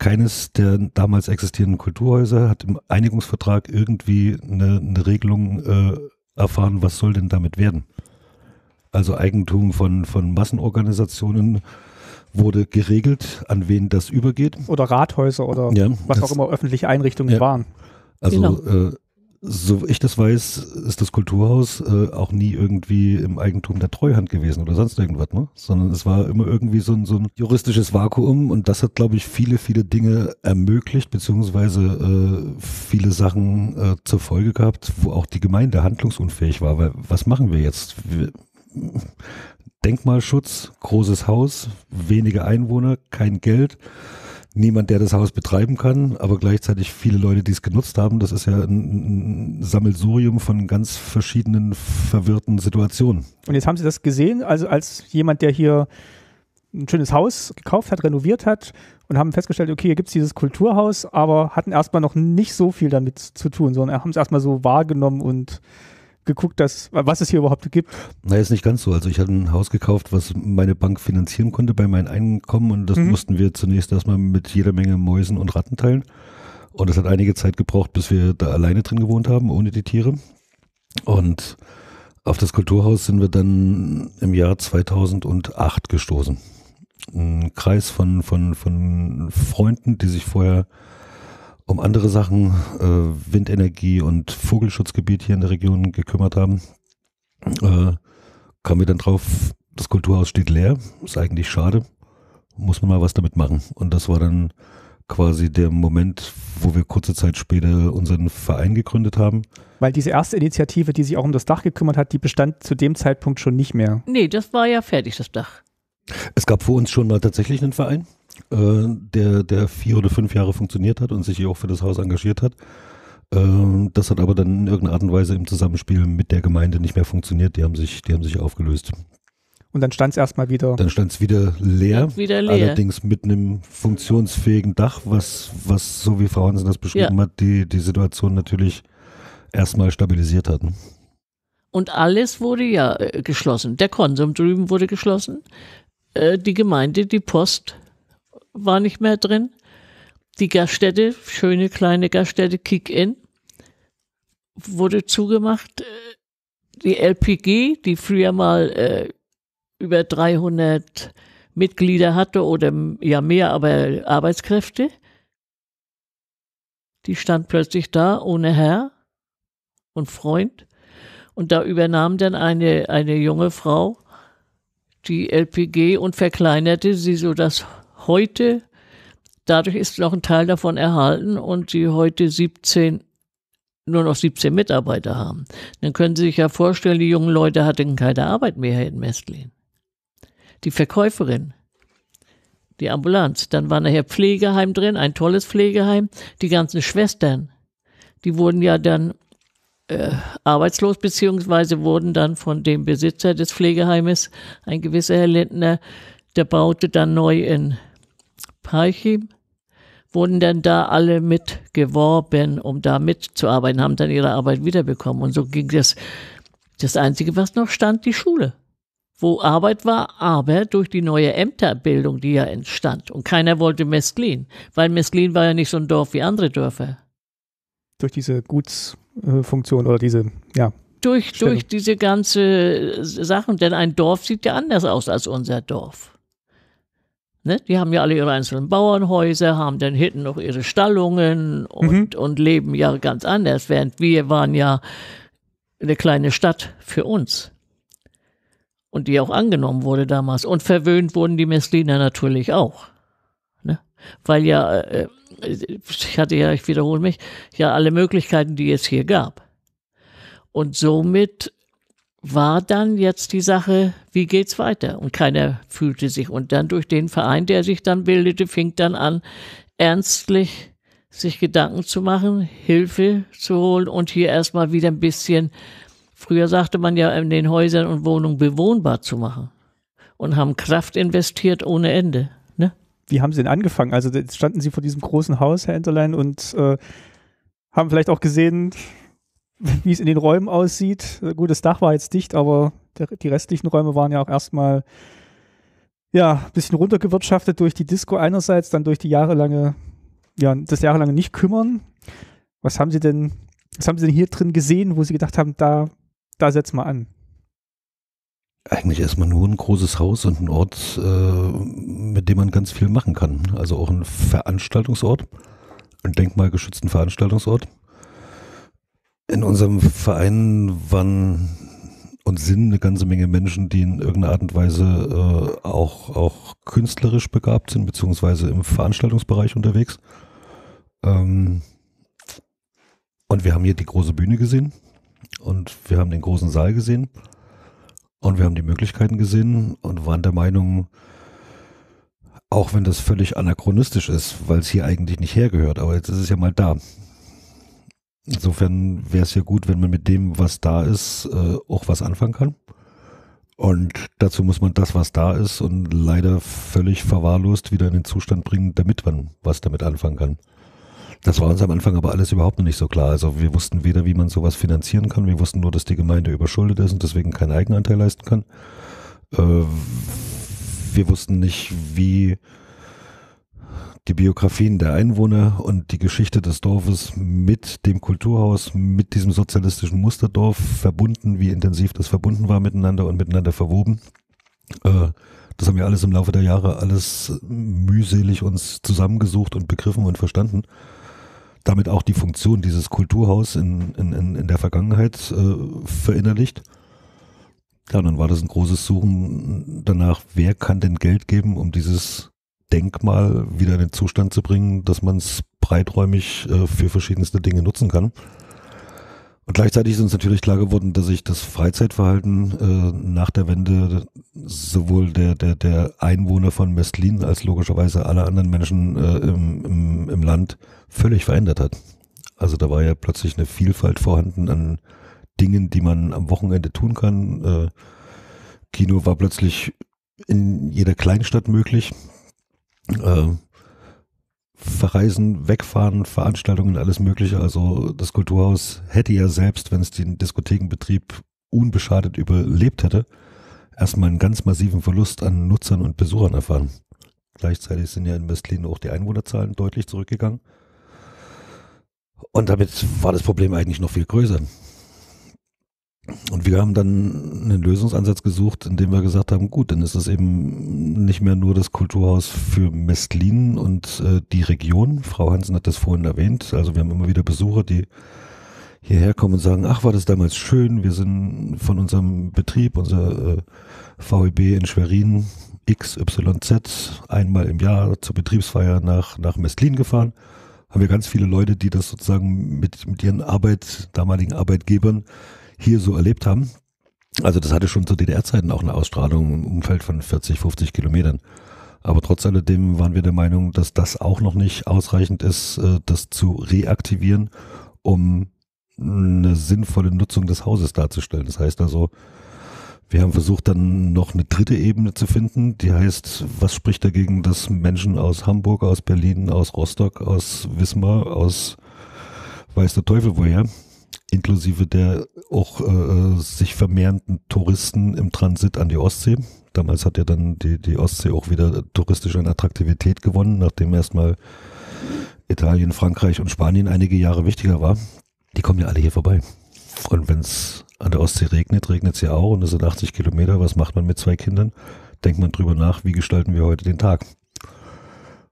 Keines der damals existierenden Kulturhäuser hat im Einigungsvertrag irgendwie eine, eine Regelung äh, erfahren, was soll denn damit werden. Also Eigentum von, von Massenorganisationen wurde geregelt, an wen das übergeht. Oder Rathäuser oder ja, was auch immer öffentliche Einrichtungen ja. waren. Also genau. äh, so ich das weiß, ist das Kulturhaus äh, auch nie irgendwie im Eigentum der Treuhand gewesen oder sonst irgendwas, ne? Sondern es war immer irgendwie so ein, so ein juristisches Vakuum und das hat, glaube ich, viele, viele Dinge ermöglicht, beziehungsweise äh, viele Sachen äh, zur Folge gehabt, wo auch die Gemeinde handlungsunfähig war. Weil was machen wir jetzt? Wir, Denkmalschutz, großes Haus, wenige Einwohner, kein Geld niemand, der das Haus betreiben kann, aber gleichzeitig viele Leute, die es genutzt haben. Das ist ja ein, ein Sammelsurium von ganz verschiedenen verwirrten Situationen. Und jetzt haben Sie das gesehen, also als jemand, der hier ein schönes Haus gekauft hat, renoviert hat und haben festgestellt, okay, hier gibt es dieses Kulturhaus, aber hatten erstmal noch nicht so viel damit zu tun, sondern haben es erstmal so wahrgenommen und geguckt, dass, was es hier überhaupt gibt? Naja, ist nicht ganz so. Also ich hatte ein Haus gekauft, was meine Bank finanzieren konnte bei meinem Einkommen und das mhm. mussten wir zunächst erstmal mit jeder Menge Mäusen und Ratten teilen. Und es hat einige Zeit gebraucht, bis wir da alleine drin gewohnt haben, ohne die Tiere. Und auf das Kulturhaus sind wir dann im Jahr 2008 gestoßen. Ein Kreis von, von, von Freunden, die sich vorher um andere Sachen, äh, Windenergie und Vogelschutzgebiet hier in der Region gekümmert haben, äh, kamen wir dann drauf, das Kulturhaus steht leer, ist eigentlich schade, muss man mal was damit machen. Und das war dann quasi der Moment, wo wir kurze Zeit später unseren Verein gegründet haben. Weil diese erste Initiative, die sich auch um das Dach gekümmert hat, die bestand zu dem Zeitpunkt schon nicht mehr. Nee, das war ja fertig, das Dach. Es gab vor uns schon mal tatsächlich einen Verein. Äh, der, der vier oder fünf Jahre funktioniert hat und sich hier auch für das Haus engagiert hat. Äh, das hat aber dann in irgendeiner Art und Weise im Zusammenspiel mit der Gemeinde nicht mehr funktioniert. Die haben sich, die haben sich aufgelöst. Und dann stand es erstmal wieder. Dann stand es wieder leer. Wieder leer. Allerdings mit einem funktionsfähigen Dach, was, was so wie Frau Hansen das beschrieben ja. hat, die, die Situation natürlich erstmal stabilisiert hat. Und alles wurde ja äh, geschlossen. Der Konsum drüben wurde geschlossen. die Gemeinde, die Post war nicht mehr drin. Die Gaststätte, schöne kleine Gaststätte Kick-In, wurde zugemacht. Die LPG, die früher mal äh, über 300 Mitglieder hatte oder ja mehr, aber Arbeitskräfte, die stand plötzlich da ohne Herr und Freund. Und da übernahm dann eine, eine junge Frau die LPG und verkleinerte sie, so dass heute, dadurch ist noch ein Teil davon erhalten und sie heute 17 nur noch 17 Mitarbeiter haben. Dann können Sie sich ja vorstellen, die jungen Leute hatten keine Arbeit mehr in Mestlin. Die Verkäuferin, die Ambulanz, dann war nachher Pflegeheim drin, ein tolles Pflegeheim. Die ganzen Schwestern, die wurden ja dann äh, arbeitslos, beziehungsweise wurden dann von dem Besitzer des Pflegeheimes, ein gewisser Herr Lindner, der baute dann neu in Parchim, wurden dann da alle mitgeworben, um da mitzuarbeiten, haben dann ihre Arbeit wiederbekommen. Und so ging das. Das Einzige, was noch stand, die Schule. wo Arbeit war, aber durch die neue Ämterbildung, die ja entstand. Und keiner wollte Mesklin, weil Mesklin war ja nicht so ein Dorf wie andere Dörfer. Durch diese Gutsfunktion oder diese, ja. Durch, durch diese ganze Sachen, denn ein Dorf sieht ja anders aus als unser Dorf. Ne? Die haben ja alle ihre einzelnen Bauernhäuser, haben dann hinten noch ihre Stallungen und, mhm. und leben ja ganz anders, während wir waren ja eine kleine Stadt für uns. Und die auch angenommen wurde damals. Und verwöhnt wurden die Messliner natürlich auch. Ne? Weil ja, äh, ich hatte ja, ich wiederhole mich, ja alle Möglichkeiten, die es hier gab. Und somit war dann jetzt die Sache, wie geht's weiter? Und keiner fühlte sich. Und dann durch den Verein, der sich dann bildete, fing dann an, ernstlich sich Gedanken zu machen, Hilfe zu holen und hier erstmal wieder ein bisschen, früher sagte man ja, in den Häusern und Wohnungen bewohnbar zu machen. Und haben Kraft investiert ohne Ende. Ne? Wie haben Sie denn angefangen? Also standen Sie vor diesem großen Haus, Herr Enterlein, und äh, haben vielleicht auch gesehen, *laughs* wie es in den Räumen aussieht. Gut, das Dach war jetzt dicht, aber der, die restlichen Räume waren ja auch erstmal ja, ein bisschen runtergewirtschaftet durch die Disco einerseits, dann durch die jahrelange, ja, das jahrelange nicht kümmern. Was haben Sie denn, was haben Sie denn hier drin gesehen, wo Sie gedacht haben, da, da setzen wir an? Eigentlich erstmal nur ein großes Haus und ein Ort, äh, mit dem man ganz viel machen kann. Also auch ein Veranstaltungsort, ein denkmalgeschützten Veranstaltungsort. In unserem Verein waren und sind eine ganze Menge Menschen, die in irgendeiner Art und Weise äh, auch, auch künstlerisch begabt sind, beziehungsweise im Veranstaltungsbereich unterwegs. Ähm, und wir haben hier die große Bühne gesehen und wir haben den großen Saal gesehen und wir haben die Möglichkeiten gesehen und waren der Meinung, auch wenn das völlig anachronistisch ist, weil es hier eigentlich nicht hergehört, aber jetzt ist es ja mal da. Insofern wäre es ja gut, wenn man mit dem, was da ist, äh, auch was anfangen kann. Und dazu muss man das, was da ist und leider völlig verwahrlost wieder in den Zustand bringen, damit man was damit anfangen kann. Das war uns am Anfang aber alles überhaupt noch nicht so klar. Also wir wussten weder, wie man sowas finanzieren kann. Wir wussten nur, dass die Gemeinde überschuldet ist und deswegen keinen Eigenanteil leisten kann. Äh, wir wussten nicht, wie die Biografien der Einwohner und die Geschichte des Dorfes mit dem Kulturhaus, mit diesem sozialistischen Musterdorf verbunden, wie intensiv das verbunden war miteinander und miteinander verwoben. Äh, das haben wir alles im Laufe der Jahre alles mühselig uns zusammengesucht und begriffen und verstanden. Damit auch die Funktion dieses Kulturhaus in, in, in der Vergangenheit äh, verinnerlicht. Ja, dann war das ein großes Suchen danach, wer kann denn Geld geben, um dieses Denkmal wieder in den Zustand zu bringen, dass man es breiträumig äh, für verschiedenste Dinge nutzen kann. Und gleichzeitig ist uns natürlich klar geworden, dass sich das Freizeitverhalten äh, nach der Wende sowohl der, der, der Einwohner von Mestlin als logischerweise alle anderen Menschen äh, im, im, im Land völlig verändert hat. Also da war ja plötzlich eine Vielfalt vorhanden an Dingen, die man am Wochenende tun kann. Äh, Kino war plötzlich in jeder Kleinstadt möglich äh, verreisen, wegfahren, Veranstaltungen, alles Mögliche. Also das Kulturhaus hätte ja selbst, wenn es den Diskothekenbetrieb unbeschadet überlebt hätte, erstmal einen ganz massiven Verlust an Nutzern und Besuchern erfahren. Gleichzeitig sind ja in Westlin auch die Einwohnerzahlen deutlich zurückgegangen. Und damit war das Problem eigentlich noch viel größer. Und wir haben dann einen Lösungsansatz gesucht, indem wir gesagt haben, gut, dann ist es eben nicht mehr nur das Kulturhaus für Mestlin und äh, die Region. Frau Hansen hat das vorhin erwähnt. Also wir haben immer wieder Besucher, die hierher kommen und sagen, ach, war das damals schön. Wir sind von unserem Betrieb, unser äh, VEB in Schwerin, XYZ, einmal im Jahr zur Betriebsfeier nach, nach Mestlin gefahren. Haben wir ganz viele Leute, die das sozusagen mit, mit ihren Arbeit, damaligen Arbeitgebern hier so erlebt haben. Also das hatte schon zu DDR-Zeiten auch eine Ausstrahlung im Umfeld von 40, 50 Kilometern. Aber trotz alledem waren wir der Meinung, dass das auch noch nicht ausreichend ist, äh, das zu reaktivieren, um eine sinnvolle Nutzung des Hauses darzustellen. Das heißt also, wir haben versucht dann noch eine dritte Ebene zu finden, die heißt, was spricht dagegen, dass Menschen aus Hamburg, aus Berlin, aus Rostock, aus Wismar, aus weiß der Teufel woher, inklusive der auch äh, sich vermehrenden Touristen im Transit an die Ostsee. Damals hat ja dann die, die Ostsee auch wieder touristisch an Attraktivität gewonnen, nachdem erstmal Italien, Frankreich und Spanien einige Jahre wichtiger war. Die kommen ja alle hier vorbei. Und wenn es an der Ostsee regnet, regnet es ja auch und es sind 80 Kilometer. Was macht man mit zwei Kindern? Denkt man drüber nach, wie gestalten wir heute den Tag?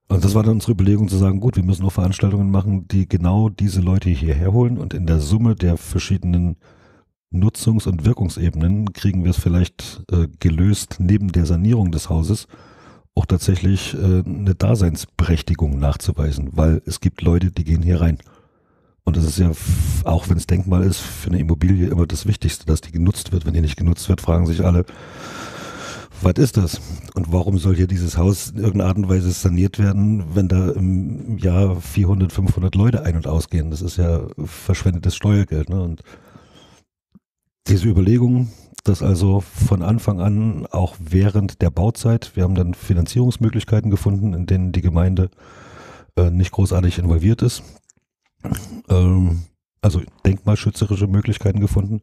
Und das war dann unsere Überlegung zu sagen, gut, wir müssen noch Veranstaltungen machen, die genau diese Leute hierher holen und in der Summe der verschiedenen Nutzungs- und Wirkungsebenen kriegen wir es vielleicht äh, gelöst, neben der Sanierung des Hauses auch tatsächlich äh, eine Daseinsberechtigung nachzuweisen, weil es gibt Leute, die gehen hier rein. Und das ist ja, auch wenn es Denkmal ist, für eine Immobilie immer das Wichtigste, dass die genutzt wird. Wenn die nicht genutzt wird, fragen sich alle, was ist das? Und warum soll hier dieses Haus in irgendeiner Art und Weise saniert werden, wenn da im Jahr 400, 500 Leute ein- und ausgehen? Das ist ja verschwendetes Steuergeld. Ne? Und diese Überlegung, dass also von Anfang an auch während der Bauzeit, wir haben dann Finanzierungsmöglichkeiten gefunden, in denen die Gemeinde äh, nicht großartig involviert ist, ähm, also denkmalschützerische Möglichkeiten gefunden,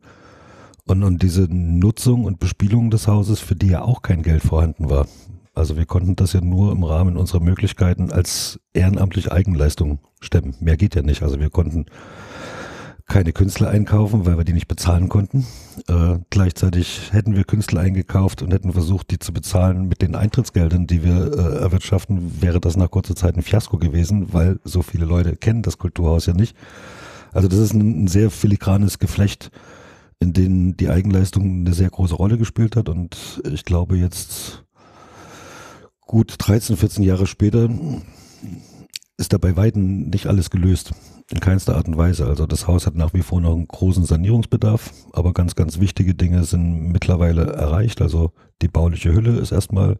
und, und diese Nutzung und Bespielung des Hauses, für die ja auch kein Geld vorhanden war. Also wir konnten das ja nur im Rahmen unserer Möglichkeiten als ehrenamtliche Eigenleistung stemmen. Mehr geht ja nicht. Also wir konnten keine Künstler einkaufen, weil wir die nicht bezahlen konnten. Äh, gleichzeitig hätten wir Künstler eingekauft und hätten versucht, die zu bezahlen mit den Eintrittsgeldern, die wir äh, erwirtschaften, wäre das nach kurzer Zeit ein Fiasko gewesen, weil so viele Leute kennen das Kulturhaus ja nicht. Also das ist ein, ein sehr filigranes Geflecht in denen die Eigenleistung eine sehr große Rolle gespielt hat. Und ich glaube, jetzt gut 13, 14 Jahre später ist da bei Weitem nicht alles gelöst. In keinster Art und Weise. Also das Haus hat nach wie vor noch einen großen Sanierungsbedarf, aber ganz, ganz wichtige Dinge sind mittlerweile erreicht. Also die bauliche Hülle ist erstmal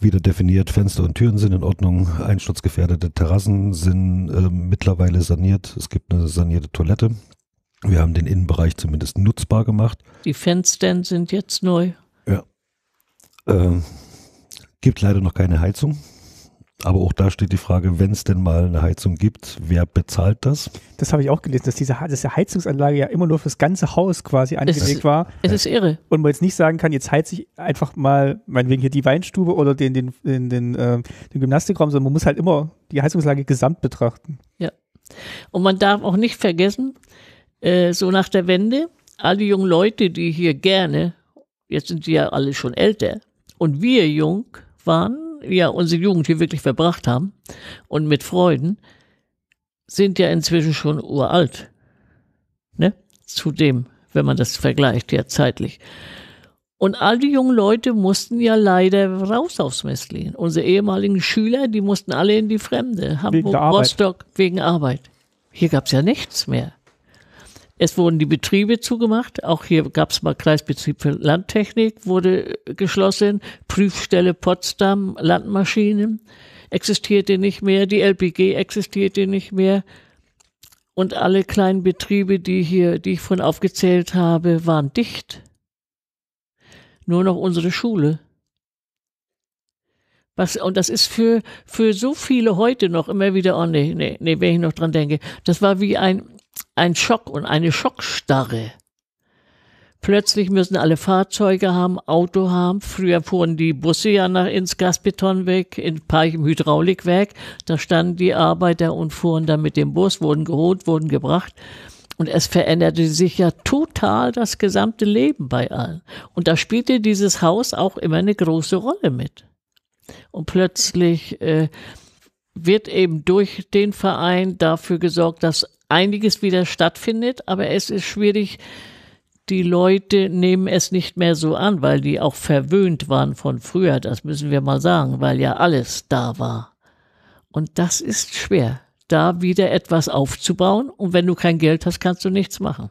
wieder definiert, Fenster und Türen sind in Ordnung, einsturzgefährdete Terrassen sind äh, mittlerweile saniert, es gibt eine sanierte Toilette, wir haben den Innenbereich zumindest nutzbar gemacht. Die Fenster sind jetzt neu. Ja. Äh, gibt leider noch keine Heizung. Aber auch da steht die Frage, wenn es denn mal eine Heizung gibt, wer bezahlt das? Das habe ich auch gelesen, dass diese dass die Heizungsanlage ja immer nur fürs ganze Haus quasi angelegt es, war. Es ist irre. Und man jetzt nicht sagen kann, jetzt heizt sich einfach mal, meinetwegen hier die Weinstube oder den, den, den, den, äh, den Gymnastikraum, sondern man muss halt immer die Heizungsanlage gesamt betrachten. Ja. Und man darf auch nicht vergessen, äh, so nach der Wende, alle jungen Leute, die hier gerne, jetzt sind sie ja alle schon älter, und wir jung waren, ja, unsere Jugend hier wirklich verbracht haben und mit Freuden, sind ja inzwischen schon uralt. Ne? Zudem, wenn man das vergleicht, ja zeitlich. Und all die jungen Leute mussten ja leider raus aus Messlin. Unsere ehemaligen Schüler, die mussten alle in die Fremde. Hamburg, Rostock, wegen Arbeit. Hier gab es ja nichts mehr. Es wurden die Betriebe zugemacht. Auch hier gab es mal Kreisbetrieb für Landtechnik, wurde geschlossen. Prüfstelle Potsdam, Landmaschinen existierte nicht mehr. Die LPG existierte nicht mehr. Und alle kleinen Betriebe, die hier, die ich vorhin aufgezählt habe, waren dicht. Nur noch unsere Schule. Was, und das ist für, für so viele heute noch immer wieder, oh nee, nee, nee, wenn ich noch dran denke, das war wie ein, ein Schock und eine Schockstarre. Plötzlich müssen alle Fahrzeuge haben, Auto haben. Früher fuhren die Busse ja nach ins Gasbetonwerk, in Parch im Hydraulikwerk. Da standen die Arbeiter und fuhren dann mit dem Bus, wurden geholt, wurden gebracht. Und es veränderte sich ja total das gesamte Leben bei allen. Und da spielte dieses Haus auch immer eine große Rolle mit. Und plötzlich äh, wird eben durch den Verein dafür gesorgt, dass einiges wieder stattfindet, aber es ist schwierig, die Leute nehmen es nicht mehr so an, weil die auch verwöhnt waren von früher, das müssen wir mal sagen, weil ja alles da war. Und das ist schwer, da wieder etwas aufzubauen und wenn du kein Geld hast, kannst du nichts machen.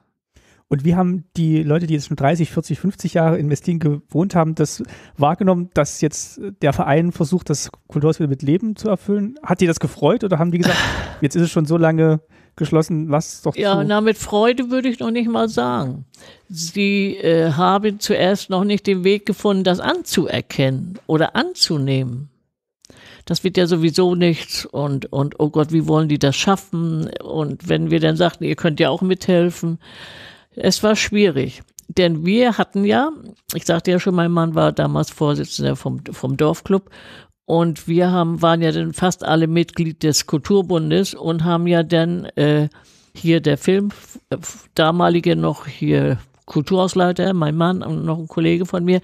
Und wie haben die Leute, die jetzt schon 30, 40, 50 Jahre in Westin gewohnt haben, das wahrgenommen, dass jetzt der Verein versucht, das Kulturhaus wieder mit Leben zu erfüllen? Hat die das gefreut oder haben die gesagt, *laughs* jetzt ist es schon so lange geschlossen, lass es doch Ja, zu? na, mit Freude würde ich noch nicht mal sagen. Sie äh, haben zuerst noch nicht den Weg gefunden, das anzuerkennen oder anzunehmen. das wird ja sowieso nichts und, und oh Gott, wie wollen die das schaffen? Und wenn wir dann sagten, ihr könnt ja auch mithelfen, es war schwierig. Denn wir hatten ja, ich sagte ja schon, mein Mann war damals Vorsitzender vom, vom Dorfclub und wir haben, waren ja dann fast alle Mitglied des Kulturbundes und haben ja dann äh, hier der Film, äh, damalige noch hier Kulturausleiter, mein Mann und noch ein Kollege von mir,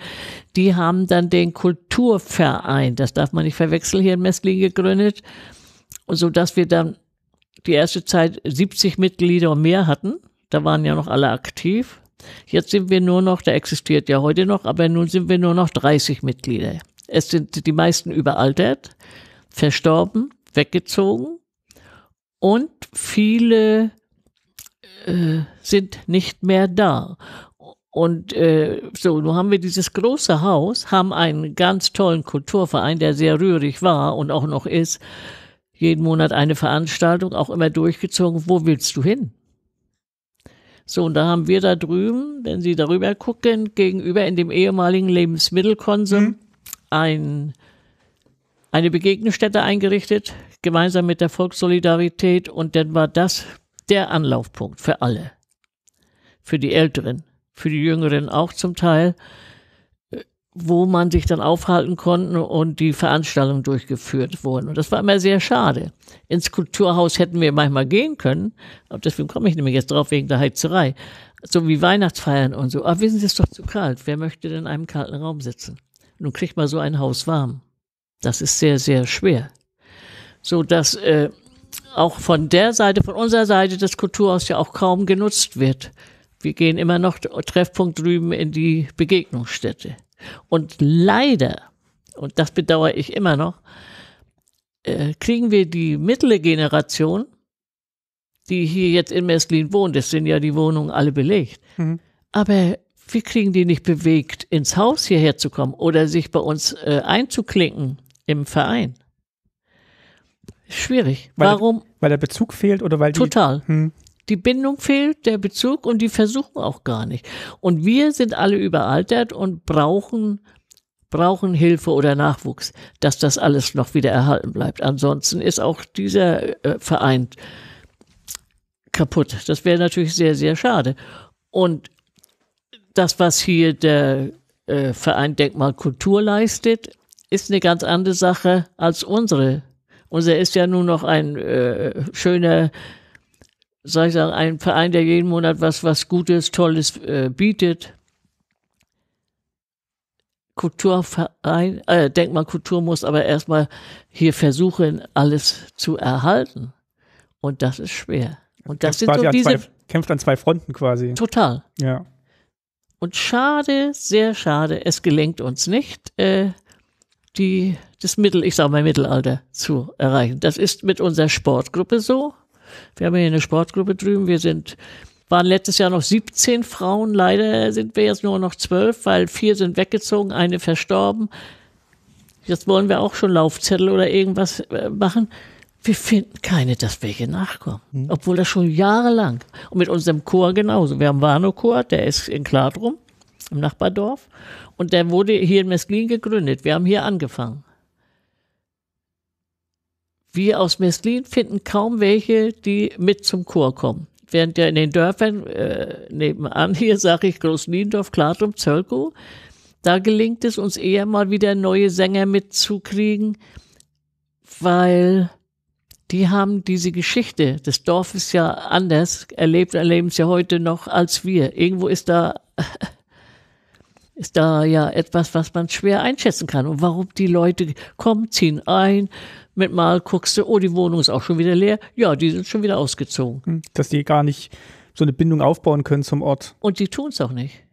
die haben dann den Kulturverein, das darf man nicht verwechseln, hier in Messlin gegründet, so dass wir dann die erste Zeit 70 Mitglieder und mehr hatten. Da waren ja noch alle aktiv. Jetzt sind wir nur noch, der existiert ja heute noch, aber nun sind wir nur noch 30 Mitglieder. Es sind die meisten überaltert, verstorben, weggezogen und viele äh, sind nicht mehr da. Und äh, so, nun haben wir dieses große Haus, haben einen ganz tollen Kulturverein, der sehr rührig war und auch noch ist. Jeden Monat eine Veranstaltung, auch immer durchgezogen. Wo willst du hin? So, und da haben wir da drüben, wenn Sie darüber gucken, gegenüber in dem ehemaligen Lebensmittelkonsum mhm. Ein, eine Begegnungsstätte eingerichtet, gemeinsam mit der Volkssolidarität. Und dann war das der Anlaufpunkt für alle. Für die Älteren, für die Jüngeren auch zum Teil, wo man sich dann aufhalten konnte und die Veranstaltungen durchgeführt wurden. Und das war immer sehr schade. Ins Kulturhaus hätten wir manchmal gehen können, aber deswegen komme ich nämlich jetzt drauf wegen der Heizerei. So wie Weihnachtsfeiern und so. Aber wissen Sie, es ist doch zu kalt. Wer möchte denn in einem kalten Raum sitzen? Nun kriegt man so ein Haus warm. Das ist sehr, sehr schwer. So dass äh, auch von der Seite, von unserer Seite des Kulturhaus ja auch kaum genutzt wird. Wir gehen immer noch Treffpunkt drüben in die Begegnungsstätte. Und leider, und das bedauere ich immer noch, äh, kriegen wir die mittlere Generation, die hier jetzt in Messlin wohnt, das sind ja die Wohnungen alle belegt, mhm. aber wir kriegen die nicht bewegt, ins Haus hierher zu kommen oder sich bei uns äh, einzuklinken im Verein. Schwierig. Weil Warum? Der, weil der Bezug fehlt oder weil die. Total. Hm. Die Bindung fehlt, der Bezug und die versuchen auch gar nicht. Und wir sind alle überaltert und brauchen, brauchen Hilfe oder Nachwuchs, dass das alles noch wieder erhalten bleibt. Ansonsten ist auch dieser äh, Verein kaputt. Das wäre natürlich sehr, sehr schade. Und das, was hier der äh, Verein Denkmal Kultur leistet, ist eine ganz andere Sache als unsere unser ist ja nun noch ein äh, schöner, sag ich sagen, ein Verein, der jeden Monat was, was Gutes, Tolles äh, bietet. Kulturverein, äh, Denkmal Kultur muss aber erstmal hier versuchen, alles zu erhalten. Und das ist schwer. Und das sind so diese. Zwei, kämpft an zwei Fronten quasi. Total. Ja. Und schade, sehr schade, es gelingt uns nicht, äh, die, das Mittel, ich sage mal Mittelalter zu erreichen. Das ist mit unserer Sportgruppe so. Wir haben hier eine Sportgruppe drüben. Wir sind, waren letztes Jahr noch 17 Frauen. Leider sind wir jetzt nur noch 12, weil vier sind weggezogen, eine verstorben. Jetzt wollen wir auch schon Laufzettel oder irgendwas äh, machen. Wir finden keine, dass welche nachkommen. Mhm. Obwohl das schon jahrelang. Und mit unserem Chor genauso. Wir haben Warnow-Chor, der ist in Kladrum, im Nachbardorf. Und der wurde hier in Mesklin gegründet. Wir haben hier angefangen. Wir aus Mesklin finden kaum welche, die mit zum Chor kommen. Während ja in den Dörfern äh, nebenan, hier *laughs* sage ich Großniendorf, Klartum, Zölkow, da gelingt es uns eher mal wieder neue Sänger mitzukriegen, weil die haben diese Geschichte des Dorfes ja anders erlebt, erleben es ja heute noch als wir. Irgendwo ist da *laughs* ist da ja etwas, was man schwer einschätzen kann. Und warum die Leute kommen, ziehen ein, mit mal guckst du, oh, die Wohnung ist auch schon wieder leer. Ja, die sind schon wieder ausgezogen. Hm, dass die gar nicht so eine Bindung aufbauen können zum Ort. Und die tun es auch nicht.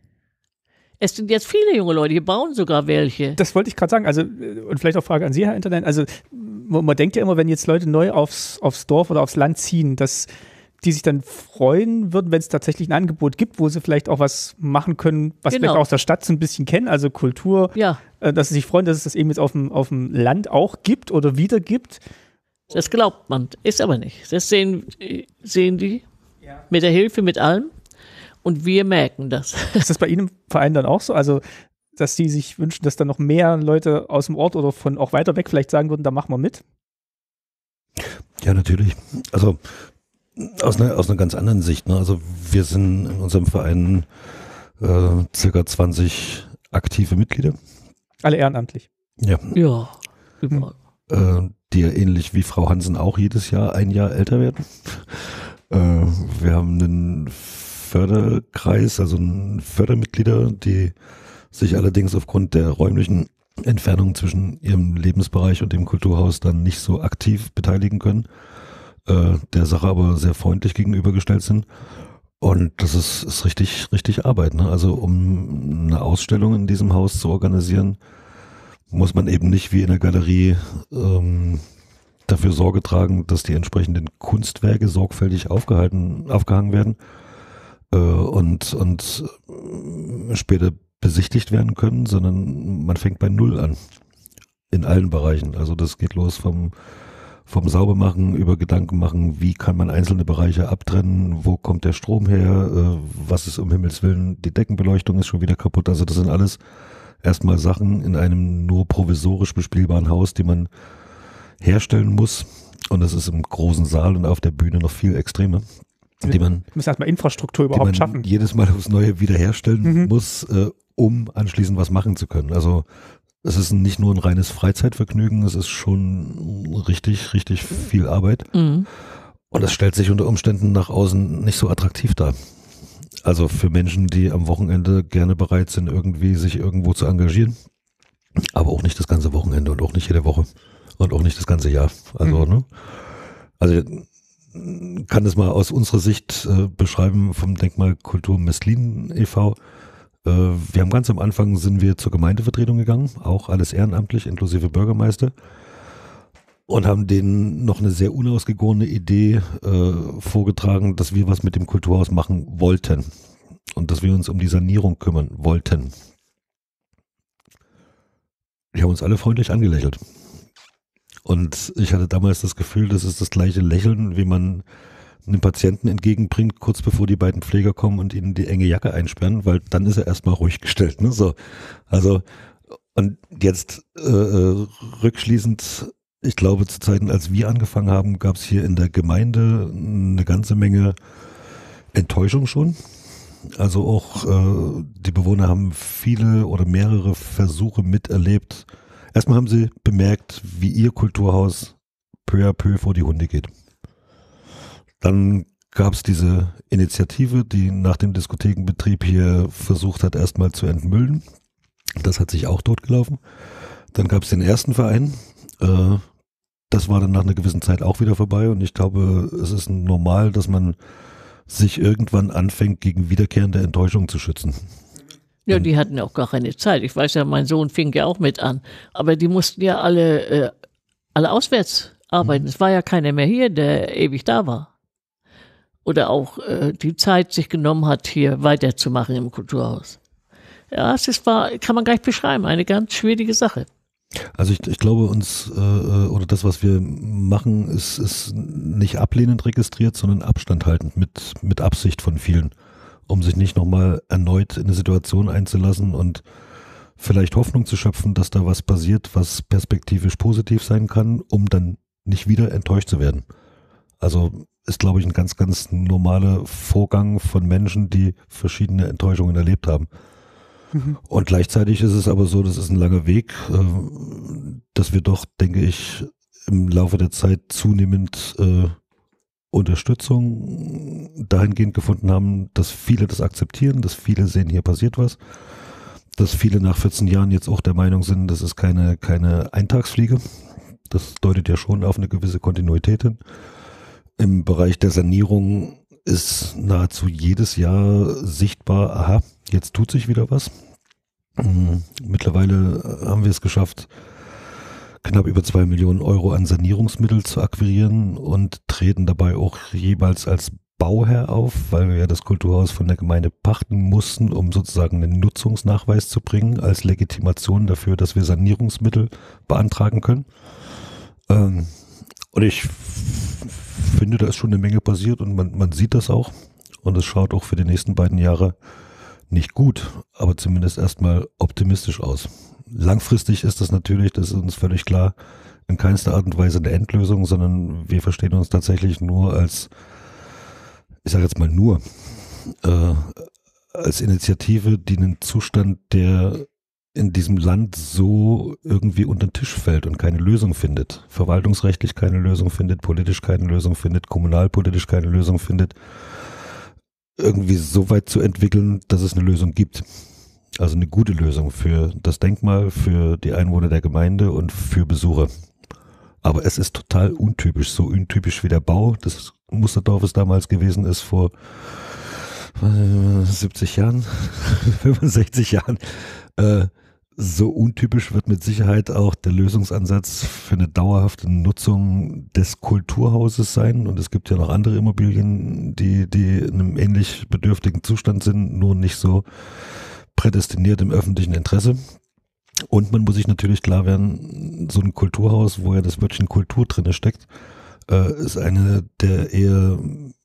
Es sind jetzt viele junge Leute, die bauen sogar welche. Das wollte ich gerade sagen. Also, äh, und vielleicht auch Frage an Sie, Herr Internet. Also, man, man denkt ja immer, wenn jetzt Leute neu aufs, aufs Dorf oder aufs Land ziehen, dass die sich dann freuen würden, wenn es tatsächlich ein Angebot gibt, wo sie vielleicht auch was machen können, was genau. vielleicht auch aus der Stadt so ein bisschen kennen, also Kultur, ja. äh, dass sie sich freuen, dass es das eben jetzt auf dem, auf dem Land auch gibt oder wieder gibt. Das glaubt man, ist aber nicht. Das sehen, sehen die ja. mit der Hilfe, mit allem. Und wir merken das. *laughs* Ist das bei Ihnen im Verein dann auch so? Also dass die sich wünschen, dass da noch mehr Leute aus dem Ort oder von auch weiter weg vielleicht sagen würden, da machen wir mit? Ja, natürlich. Also aus einer, aus einer ganz anderen Sicht. Ne? Also wir sind in unserem Verein äh, circa 20 aktive Mitglieder. Alle ehrenamtlich. Ja. Ja. Mhm. Äh, die ja ähnlich wie Frau Hansen auch jedes Jahr ein Jahr älter werden. Äh, wir haben einen Förderkreis, also Fördermitglieder, die sich allerdings aufgrund der räumlichen Entfernung zwischen ihrem Lebensbereich und dem Kulturhaus dann nicht so aktiv beteiligen können, äh, der Sache aber sehr freundlich gegenübergestellt sind. Und das ist, ist richtig, richtig Arbeit. Ne? Also um eine Ausstellung in diesem Haus zu organisieren, muss man eben nicht wie in der Galerie ähm, dafür Sorge tragen, dass die entsprechenden Kunstwerke sorgfältig aufgehalten, aufgehangen werden und, und äh, später besichtigt werden können, sondern man fängt bei Null an. In allen Bereichen. Also das geht los vom, vom Saubermachen über Gedanken machen, wie kann man einzelne Bereiche abtrennen, wo kommt der Strom her, äh, was ist um Himmels Willen, die Deckenbeleuchtung ist schon wieder kaputt. Also das sind alles erstmal Sachen in einem nur provisorisch bespielbaren Haus, die man herstellen muss. Und das ist im großen Saal und auf der Bühne noch viel extremer. Die man, muss erstmal Infrastruktur überhaupt die man schaffen. jedes Mal aufs Neue wiederherstellen Mhm. muss, äh, um anschließend was machen zu können. Also es ist nicht nur ein reines Freizeitvergnügen, es ist schon richtig, richtig viel Arbeit. Mhm. Und es stellt sich unter Umständen nach außen nicht so attraktiv dar. Also für Menschen, die am Wochenende gerne bereit sind, irgendwie sich irgendwo zu engagieren. Aber auch nicht das ganze Wochenende und auch nicht jede Woche. Und auch nicht das ganze Jahr. Also, Mhm. ne? Also kann das mal aus unserer Sicht äh, beschreiben vom Denkmal Kultur Messlin e.V. Äh, wir haben ganz am Anfang sind wir zur Gemeindevertretung gegangen, auch alles ehrenamtlich, inklusive Bürgermeister und haben denen noch eine sehr unausgegorene Idee äh, vorgetragen, dass wir was mit dem Kulturhaus machen wollten und dass wir uns um die Sanierung kümmern wollten. Die haben uns alle freundlich angelächelt. Und ich hatte damals das Gefühl, das ist das gleiche Lächeln, wie man einem Patienten entgegenbringt, kurz bevor die beiden Pfleger kommen und ihnen die enge Jacke einsperren, weil dann ist er erstmal ruhig gestellt. Ne? So, also und jetzt äh, äh, rückschließend, ich glaube, zu Zeiten, als wir angefangen haben, gab es hier in der Gemeinde eine ganze Menge Enttäuschung schon. Also auch äh, die Bewohner haben viele oder mehrere Versuche miterlebt. Erstmal haben sie bemerkt, wie ihr Kulturhaus peu à peu vor die Hunde geht. Dann gab es diese Initiative, die nach dem Diskothekenbetrieb hier versucht hat, erstmal zu entmüllen. Das hat sich auch totgelaufen. Dann gab es den ersten Verein. Äh, das war dann nach einer gewissen Zeit auch wieder vorbei und ich glaube, es ist normal, dass man sich irgendwann anfängt, gegen wiederkehrende Enttäuschung zu schützen. Ja, die hatten auch gar keine Zeit. Ich weiß ja, mein Sohn fing ja auch mit an. Aber die mussten ja alle, äh, alle auswärts arbeiten. Es war ja keiner mehr hier, der ewig da war. Oder auch äh, die Zeit sich genommen hat, hier weiterzumachen im Kulturhaus. Ja, es ist, war, kann man gar nicht beschreiben, eine ganz schwierige Sache. Also ich, ich glaube uns äh, oder das, was wir machen, ist, ist nicht ablehnend registriert, sondern abstandhaltend mit, mit Absicht von vielen, um sich nicht nochmal erneut in eine Situation einzulassen und vielleicht Hoffnung zu schöpfen, dass da was passiert, was perspektivisch positiv sein kann, um dann nicht wieder enttäuscht zu werden. Also ist, glaube ich, ein ganz, ganz normaler Vorgang von Menschen, die verschiedene Enttäuschungen erlebt haben. Und gleichzeitig ist es aber so, das ist ein langer Weg, äh, dass wir doch, denke ich, im Laufe der Zeit zunehmend äh, Unterstützung dahingehend gefunden haben, dass viele das akzeptieren, dass viele sehen, hier passiert was, dass viele nach 14 Jahren jetzt auch der Meinung sind, das ist keine, keine Eintagsfliege. Das deutet ja schon auf eine gewisse Kontinuität hin. Im Bereich der Sanierung ist nahezu jedes Jahr sichtbar, aha, jetzt tut sich wieder was. Mm, Mittlerweile haben wir es geschafft, knapp über zwei Millionen Euro an Sanierungsmittel zu akquirieren und treten dabei auch jeweils als Bauherr auf, weil wir ja das Kulturhaus von der Gemeinde pachten mussten, um sozusagen einen Nutzungsnachweis zu bringen, als Legitimation dafür, dass wir Sanierungsmittel beantragen können. Ähm, und ich finde, da ist schon eine Menge passiert und man, man sieht das auch. Und es schaut auch für die nächsten beiden Jahre nicht gut, aber zumindest erstmal optimistisch aus. Langfristig ist das natürlich, das ist uns völlig klar, in keinster Art und Weise eine Endlösung, sondern wir verstehen uns tatsächlich nur als, ich sage jetzt mal nur, äh, als Initiative, die einen Zustand, der in diesem Land so irgendwie unter den Tisch fällt und keine Lösung findet. Verwaltungsrechtlich keine Lösung findet, politisch keine Lösung findet, kommunalpolitisch keine Lösung findet, irgendwie so weit zu entwickeln, dass es eine Lösung gibt. Also eine gute Lösung für das Denkmal, für die Einwohner der Gemeinde und für Besucher. Aber es ist total untypisch, so untypisch wie der Bau des Musterdorfes damals gewesen ist vor 70 Jahren, *laughs* 65 Jahren. Äh, so untypisch wird mit Sicherheit auch der Lösungsansatz für eine dauerhafte Nutzung des Kulturhauses sein. Und es gibt ja noch andere Immobilien, die, die in einem ähnlich bedürftigen Zustand sind, nur nicht so prädestiniert im öffentlichen Interesse. Und man muss sich natürlich klar werden, so ein Kulturhaus, wo ja das Wörtchen Kultur drinne steckt, äh, ist eine der eher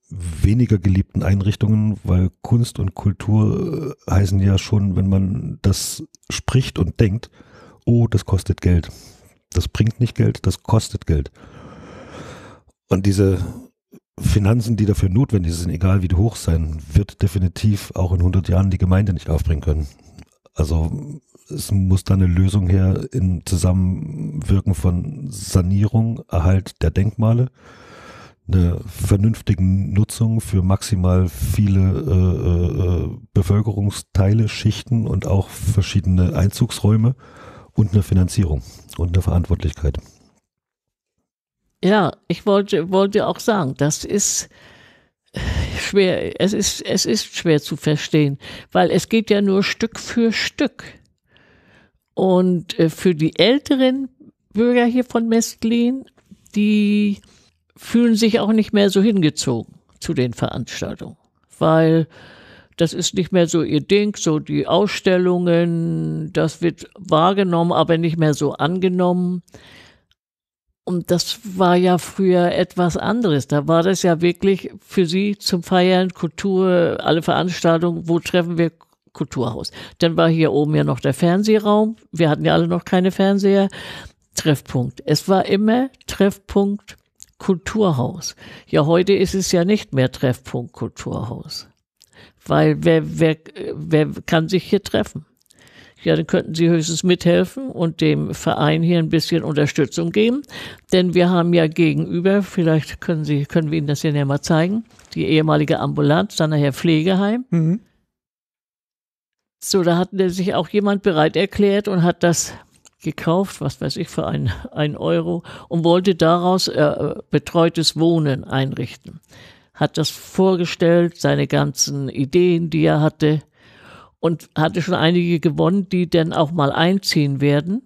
weniger geliebten Einrichtungen, weil Kunst und Kultur äh, heißen ja schon, wenn man das spricht und denkt, oh, das kostet Geld. Das bringt nicht Geld, das kostet Geld. Und diese Finanzen, die dafür notwendig sind, egal wie die hoch sein, wird definitiv auch in 100 Jahren die Gemeinde nicht aufbringen können. Also es muss da eine Lösung her im Zusammenwirken von Sanierung, Erhalt der Denkmale, eine vernünftigen Nutzung für maximal viele äh, äh, Bevölkerungsteile, Schichten und auch verschiedene Einzugsräume und eine Finanzierung und eine Verantwortlichkeit. Ja, ich wollte, wollte auch sagen, das ist schwer, es ist, es ist schwer zu verstehen, weil es geht ja nur Stück für Stück. Und äh, für die älteren Bürger hier von Mestlin, die fühlen sich auch nicht mehr so hingezogen zu den Veranstaltungen, weil das ist nicht mehr so ihr Ding, so die Ausstellungen, das wird wahrgenommen, aber nicht mehr so angenommen. Und das war ja früher etwas anderes. Da war das ja wirklich für sie zum Feiern, Kultur, alle Veranstaltungen, wo treffen wir Kulturhaus. Dann war hier oben ja noch der Fernsehraum. Wir hatten ja alle noch keine Fernseher. Treffpunkt. Es war immer Treffpunkt Kulturhaus. Ja, heute ist es ja nicht mehr Treffpunkt Kulturhaus. Weil wer, wer, wer kann sich hier treffen? Ja, dann könnten Sie höchstens mithelfen und dem Verein hier ein bisschen Unterstützung geben. Denn wir haben ja gegenüber, vielleicht können Sie, können wir Ihnen das hier näher mal zeigen, die ehemalige Ambulanz, dann nachher Pflegeheim. Mhm. So, da hat sich auch jemand bereit erklärt und hat das gekauft, was weiß ich, für ein, ein Euro und wollte daraus äh, betreutes Wohnen einrichten. Hat das vorgestellt, seine ganzen Ideen, die er hatte und hatte schon einige gewonnen, die dann auch mal einziehen werden.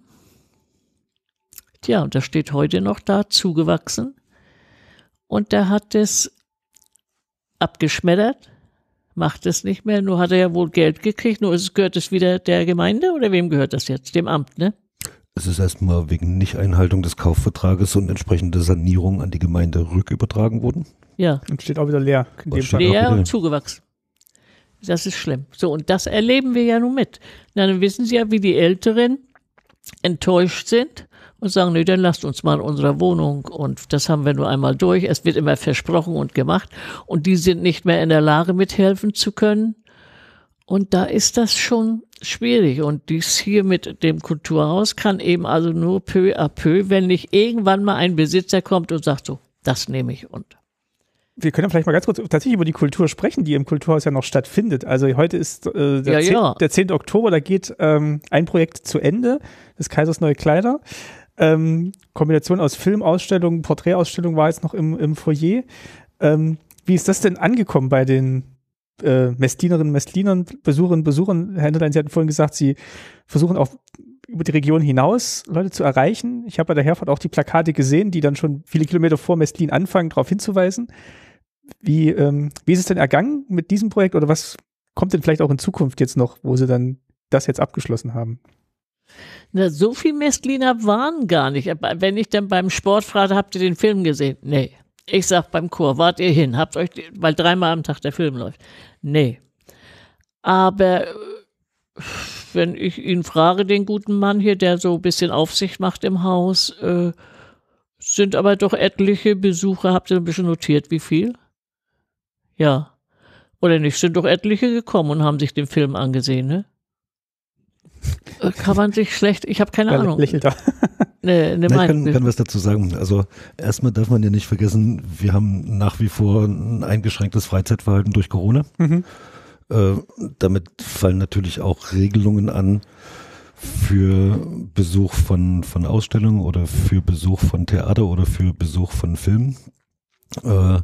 Tja, und das steht heute noch da, zugewachsen. Und der hat es abgeschmettert, macht es nicht mehr, nur hat er ja wohl Geld gekriegt, nur es gehört es wieder der Gemeinde oder wem gehört das jetzt? Dem Amt, ne? Es ist erstmal wegen Nichteinhaltung des Kaufvertrages und entsprechende Sanierung an die Gemeinde rückübertragen worden. Ja. Und steht auch wieder leer. leer und zugewachsen. Das ist schlimm. So, und das erleben wir ja nun mit. Na, dann wissen Sie ja, wie die Älteren enttäuscht sind und sagen, nee, dann lasst uns mal in unserer Wohnung und das haben wir nur einmal durch. Es wird immer versprochen und gemacht und die sind nicht mehr in der Lage, mithelfen zu können. Und da ist das schon schwierig. Und dies hier mit dem Kulturhaus kann eben also nur peu à peu, wenn nicht irgendwann mal ein Besitzer kommt und sagt so, das nehme ich und. Wir können vielleicht mal ganz kurz tatsächlich über die Kultur sprechen, die im Kulturhaus ja noch stattfindet. Also heute ist äh, der, ja, 10, ja. der 10. Oktober, da geht ähm, ein Projekt zu Ende, des Kaisers Neue Kleider. Ähm, Kombination aus Filmausstellung, Porträtausstellung war jetzt noch im, im Foyer. Ähm, wie ist das denn angekommen bei den äh, Messlinerinnen, Messlinern, Besucherinnen, Besuchern. Herr Hinterlein, Sie hatten vorhin gesagt, Sie versuchen auch über die Region hinaus Leute zu erreichen. Ich habe bei der Herfahrt auch die Plakate gesehen, die dann schon viele Kilometer vor Mestlin anfangen, darauf hinzuweisen. Wie, ähm, wie ist es denn ergangen mit diesem Projekt oder was kommt denn vielleicht auch in Zukunft jetzt noch, wo Sie dann das jetzt abgeschlossen haben? Na, so viel Mestliner waren gar nicht. Wenn ich dann beim Sport frage, habt ihr den Film gesehen? Nee. Ich sag beim Chor, wart ihr hin, habt euch, weil dreimal am Tag der Film läuft. Nee. Aber äh, wenn ich ihn frage, den guten Mann hier, der so ein bisschen Aufsicht macht im Haus, äh, sind aber doch etliche Besucher, habt ihr ein bisschen notiert, wie viel? Ja. Oder nicht, sind doch etliche gekommen und haben sich den Film angesehen, ne? Äh, *laughs* kann man sich schlecht, ich habe keine Ja, Ahnung. Lächelt er. *laughs* Ne, ne Na, ich kann, kann was dazu sagen. Also erstmal darf man ja nicht vergessen, wir haben nach wie vor ein eingeschränktes Freizeitverhalten durch Corona. Mhm. Äh, damit fallen natürlich auch Regelungen an für Besuch von, von Ausstellungen oder für Besuch von Theater oder für Besuch von Filmen, äh,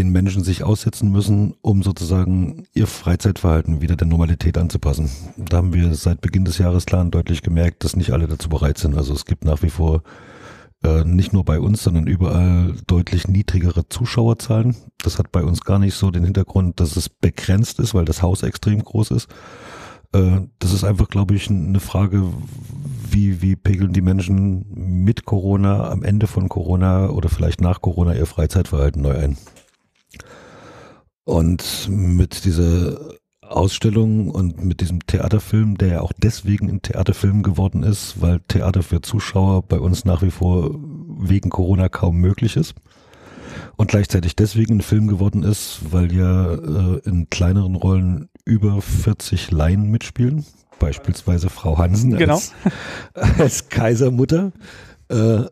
den Menschen sich aussetzen müssen, um sozusagen ihr Freizeitverhalten wieder der Normalität anzupassen. Da haben wir seit Beginn des Jahres klar und deutlich gemerkt, dass nicht alle dazu bereit sind. Also es gibt nach wie vor äh, nicht nur bei uns, sondern überall deutlich niedrigere Zuschauerzahlen. Das hat bei uns gar nicht so den Hintergrund, dass es begrenzt ist, weil das Haus extrem groß ist. Äh, das ist einfach, glaube ich, eine Frage, wie, wie pegeln die Menschen mit Corona, am Ende von Corona oder vielleicht nach Corona ihr Freizeitverhalten neu ein. Und mit dieser Ausstellung und mit diesem Theaterfilm, der ja auch deswegen ein Theaterfilm geworden ist, weil Theater für Zuschauer bei uns nach wie vor wegen Corona kaum möglich ist. Und gleichzeitig deswegen ein Film geworden ist, weil ja äh, in kleineren Rollen über 40 Laien mitspielen. Beispielsweise Frau Hansen Genau. als, *laughs* als Kaisermutter. Äh,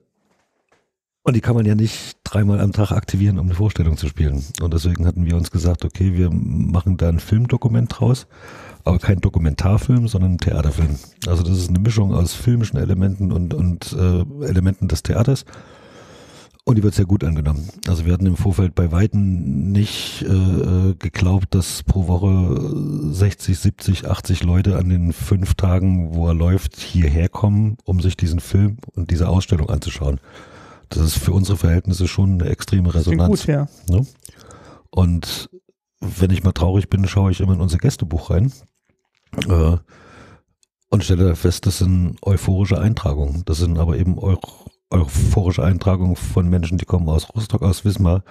und die kann man ja nicht dreimal am Tag aktivieren, um eine Vorstellung zu spielen. Und deswegen hatten wir uns gesagt, okay, wir machen da ein Filmdokument draus, aber kein Dokumentarfilm, sondern ein Theaterfilm. Also das ist eine Mischung aus filmischen Elementen und, und äh, Elementen des Theaters. Und die wird sehr gut angenommen. Also wir hatten im Vorfeld bei Weitem nicht äh, äh, geglaubt, dass pro Woche 60, 70, 80 Leute an den fünf Tagen, wo er läuft, hierher kommen, um sich diesen Film und diese Ausstellung anzuschauen. Das ist für unsere Verhältnisse schon eine extreme Resonanz. gut, ja. Ne? Und wenn ich mal traurig bin, schaue ich immer in unser Gästebuch rein äh, und stelle fest, das sind euphorische Eintragungen. Das sind aber eben eu euphorische Eintragungen von Menschen, die kommen aus Rostock, aus Wismar,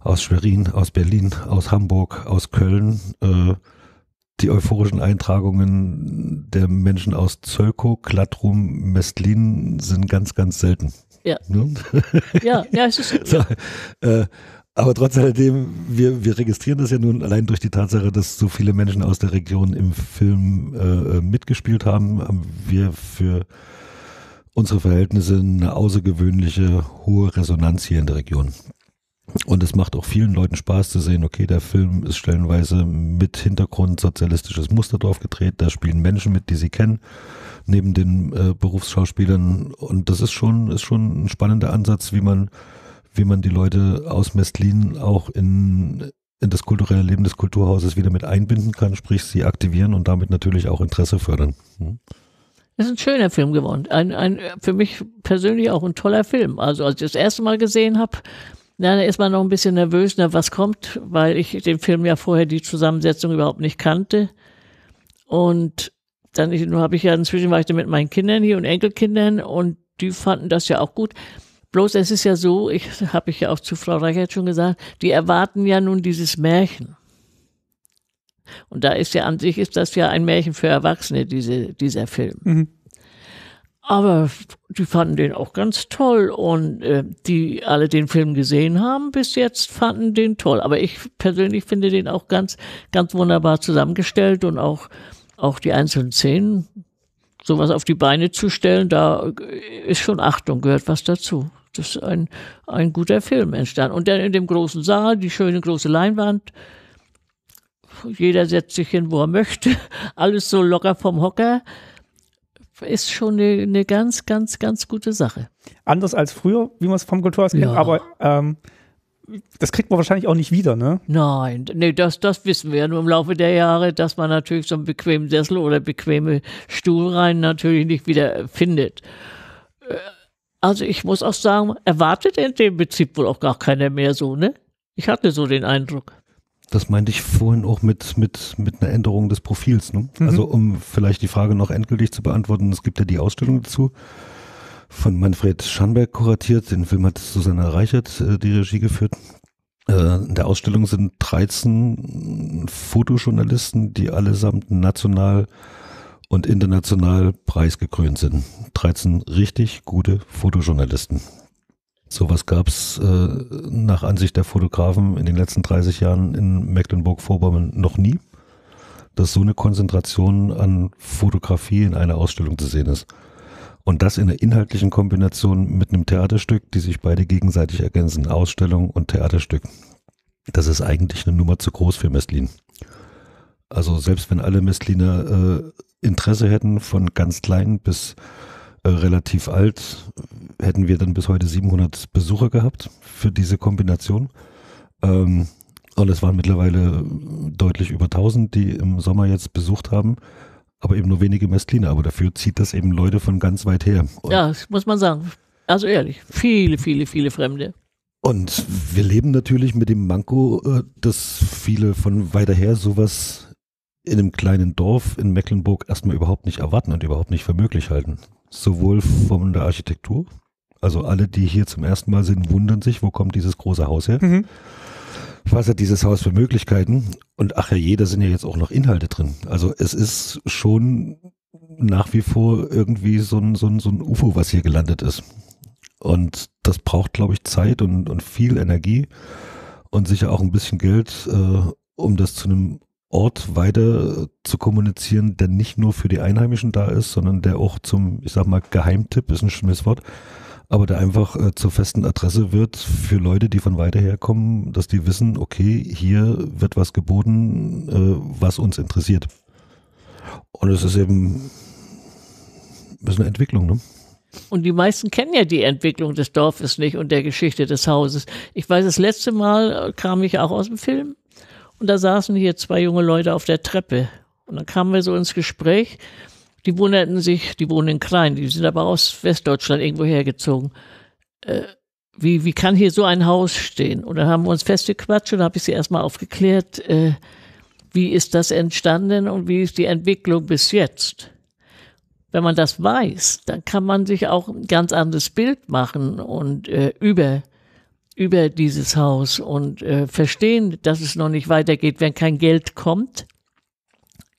aus Schwerin, aus Berlin, aus Hamburg, aus Köln. Äh, die euphorischen Eintragungen der Menschen aus Zölkow, Klattrum, Mestlin sind ganz, ganz selten. Ja. Ne? ja, ja, es ist, *laughs* So, äh, aber trotz alledem, wir, wir registrieren das ja nun allein durch die Tatsache, dass so viele Menschen aus der Region im Film äh, mitgespielt haben, haben wir für unsere Verhältnisse eine außergewöhnliche hohe Resonanz hier in der Region. Und es macht auch vielen Leuten Spaß zu sehen, okay, der Film ist stellenweise mit Hintergrund sozialistisches Musterdorf gedreht, da spielen Menschen mit, die sie kennen, neben den äh, Berufsschauspielern. Und das ist schon, ist schon ein spannender Ansatz, wie man, wie man die Leute aus Mestlin auch in, in das kulturelle Leben des Kulturhauses wieder mit einbinden kann, sprich sie aktivieren und damit natürlich auch Interesse fördern. Hm. es ist ein schöner Film geworden. Ein, ein, für mich persönlich auch ein toller Film. Also als ich das erste Mal gesehen habe, na, da ist man noch ein bisschen nervös, na, was kommt, weil ich den Film ja vorher die Zusammensetzung überhaupt nicht kannte. Und dann habe ich ja inzwischen war ich da mit meinen Kindern hier und Enkelkindern und die fanden das ja auch gut. Bloß es ist ja so, ich habe ich ja auch zu Frau Reichert schon gesagt, die erwarten ja nun dieses Märchen. Und da ist ja an sich ist das ja ein Märchen für Erwachsene, diese, dieser Film. Mhm. Aber die fanden den auch ganz toll und äh, die alle den Film gesehen haben bis jetzt fanden den toll. Aber ich persönlich finde den auch ganz, ganz wunderbar zusammengestellt und auch, auch die einzelnen Szenen, sowas auf die Beine zu stellen, da ist schon Achtung, gehört was dazu. Das ist ein, ein guter Film entstanden. Und dann in dem großen Saal, die schöne große Leinwand, jeder setzt sich hin, wo er möchte, *laughs* alles so locker vom Hocker ist schon eine, eine ganz, ganz, ganz gute Sache. Anders als früher, wie man es vom Kulturhaus kennt, Ja. aber ähm, das kriegt man wahrscheinlich auch nicht wieder, ne? Nein, nee, das, das wissen wir ja nur im Laufe der Jahre, dass man natürlich so einen bequemen Sessel oder bequeme Stuhlreihen natürlich nicht wieder findet. Äh, Also ich muss auch sagen, erwartet in dem Betrieb wohl auch gar keiner mehr so, ne? Ich hatte so den Eindruck. Das meinte ich vorhin auch mit, mit, mit einer Änderung des Profils. Ne? Also um vielleicht die Frage noch endgültig zu beantworten, es gibt ja die Ausstellung dazu von Manfred Schanberg kuratiert. Den Film hat Susanne Reichert äh, die Regie geführt. Äh, in der Ausstellung sind 13 Fotojournalisten, die allesamt national und international preisgekrönt sind. 13 richtig gute Fotojournalisten. Sowas gab es äh, nach Ansicht der Fotografen in den letzten 30 Jahren in Mecklenburg-Vorpommern noch nie, dass so eine Konzentration an Fotografie in einer Ausstellung zu sehen ist. Und das in einer inhaltlichen Kombination mit einem Theaterstück, die sich beide gegenseitig ergänzen, Ausstellung und Theaterstück. Das ist eigentlich eine Nummer zu groß für Mestlin. Also selbst wenn alle Mestliner äh, Interesse hätten, von ganz klein bis äh, relativ alt, hätten wir dann bis heute 700 Besucher gehabt für diese Kombination. Ähm, und es waren mittlerweile deutlich über 1000, die im Sommer jetzt besucht haben, aber eben nur wenige Mestliner. Aber dafür zieht das eben Leute von ganz weit her. Und ja, das muss man sagen. Also ehrlich, viele, viele, viele Fremde. Und wir leben natürlich mit dem Manko, äh, dass viele von weiter her sowas in einem kleinen Dorf in Mecklenburg erstmal überhaupt nicht erwarten und überhaupt nicht für möglich halten sowohl von der Architektur, also alle, die hier zum ersten Mal sind, wundern sich, wo kommt dieses große Haus her? Mhm. Was hat dieses Haus für Möglichkeiten? Und ach ja, jeder sind ja jetzt auch noch Inhalte drin. Also es ist schon nach wie vor irgendwie so ein, so ein, so ein UFO, was hier gelandet ist. Und das braucht, glaube ich, Zeit und, und viel Energie und sicher auch ein bisschen Geld, äh, um das zu einem Ort weiter zu kommunizieren, der nicht nur für die Einheimischen da ist, sondern der auch zum, ich sag mal, Geheimtipp ist ein schlimmes Wort, aber der einfach äh, zur festen Adresse wird für Leute, die von weiter her kommen, dass die wissen, okay, hier wird was geboten, äh, was uns interessiert. Und es ist eben ist eine Entwicklung, ne? Und die meisten kennen ja die Entwicklung des Dorfes nicht und der Geschichte des Hauses. Ich weiß, das letzte Mal äh, kam ich auch aus dem Film und da saßen hier zwei junge Leute auf der Treppe. Und dann kamen wir so ins Gespräch. Die wunderten sich, die wohnen in Klein, die sind aber aus Westdeutschland irgendwo hergezogen. Äh, wie, wie kann hier so ein Haus stehen? Und dann haben wir uns festgequatscht und habe ich sie erstmal aufgeklärt, äh, wie ist das entstanden und wie ist die Entwicklung bis jetzt? Wenn man das weiß, dann kann man sich auch ein ganz anderes Bild machen und äh, über über dieses Haus und äh, verstehen, dass es noch nicht weitergeht. Wenn kein Geld kommt,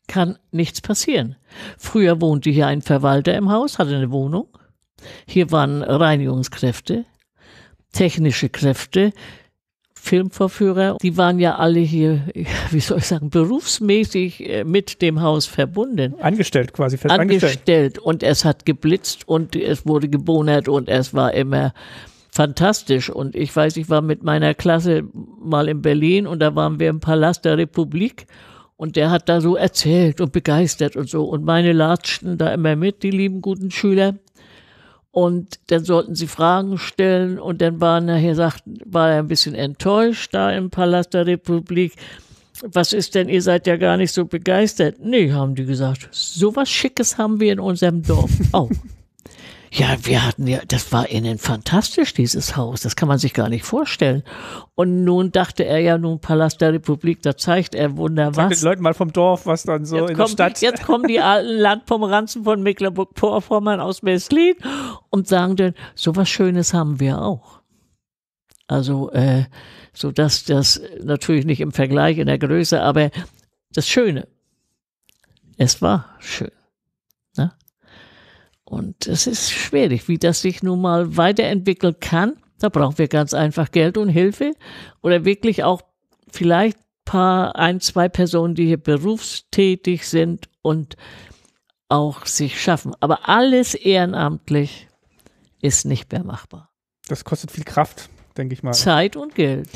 kann nichts passieren. Früher wohnte hier ein Verwalter im Haus, hatte eine Wohnung. Hier waren Reinigungskräfte, technische Kräfte, Filmvorführer. Die waren ja alle hier, *laughs* wie soll ich sagen, berufsmäßig äh, mit dem Haus verbunden. Angestellt quasi, fest angestellt. angestellt. Und es hat geblitzt und es wurde gebonert und es war immer fantastisch. Und ich weiß, ich war mit meiner Klasse mal in Berlin und da waren wir im Palast der Republik und der hat da so erzählt und begeistert und so. Und meine latschten da immer mit, die lieben guten Schüler. Und dann sollten sie Fragen stellen und dann war nachher sagt, war er ein bisschen enttäuscht da im Palast der Republik. Was ist denn, ihr seid ja gar nicht so begeistert. Nee, haben die gesagt. So was Schickes haben wir in unserem Dorf auch. *laughs* Ja, wir hatten ja, das war innen fantastisch, dieses Haus. Das kann man sich gar nicht vorstellen. Und nun dachte er ja, nun Palast der Republik, da zeigt er wunderbar. Zeigt den Leuten mal vom Dorf, was dann so jetzt in der Stadt. Die, jetzt kommen die alten Landpomeranzen von Mecklenburg-Vorpommern aus Messlin und sagen dann, so was Schönes haben wir auch. Also, äh, so dass das natürlich nicht im Vergleich in der Größe, aber das Schöne. Es war schön. Und es ist schwierig, wie das sich nun mal weiterentwickeln kann. Da brauchen wir ganz einfach Geld und Hilfe oder wirklich auch vielleicht paar, ein, zwei Personen, die hier berufstätig sind und auch sich schaffen. Aber alles ehrenamtlich ist nicht mehr machbar. Das kostet viel Kraft, denke ich mal. Zeit und Geld.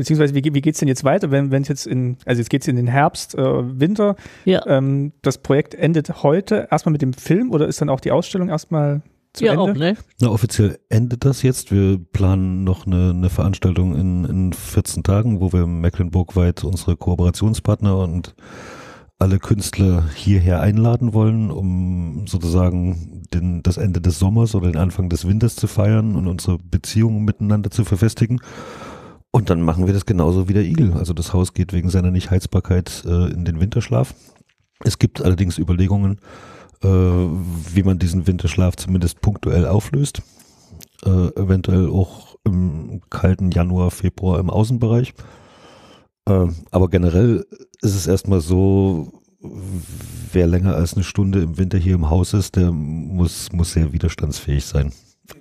Beziehungsweise, wie, wie geht es denn jetzt weiter, wenn es jetzt in, also jetzt geht es in den Herbst, äh, Winter. Ja. Ähm, das Projekt endet heute erstmal mit dem Film oder ist dann auch die Ausstellung erstmal zu ja, Ende? auch, ne? Na, offiziell endet das jetzt. Wir planen noch eine, eine Veranstaltung in, in 14 Tagen, wo wir Mecklenburg-weit unsere Kooperationspartner und alle Künstler hierher einladen wollen, um sozusagen den, das Ende des Sommers oder den Anfang des Winters zu feiern und unsere Beziehungen miteinander zu verfestigen. Und dann machen wir das genauso wie der Igel. Also das Haus geht wegen seiner Nichtheizbarkeit äh, in den Winterschlaf. Es gibt allerdings Überlegungen, äh, wie man diesen Winterschlaf zumindest punktuell auflöst. Äh, eventuell auch im kalten Januar, Februar im Außenbereich. Äh, aber generell ist es erstmal so, wer länger als eine Stunde im Winter hier im Haus ist, der muss, muss sehr widerstandsfähig sein.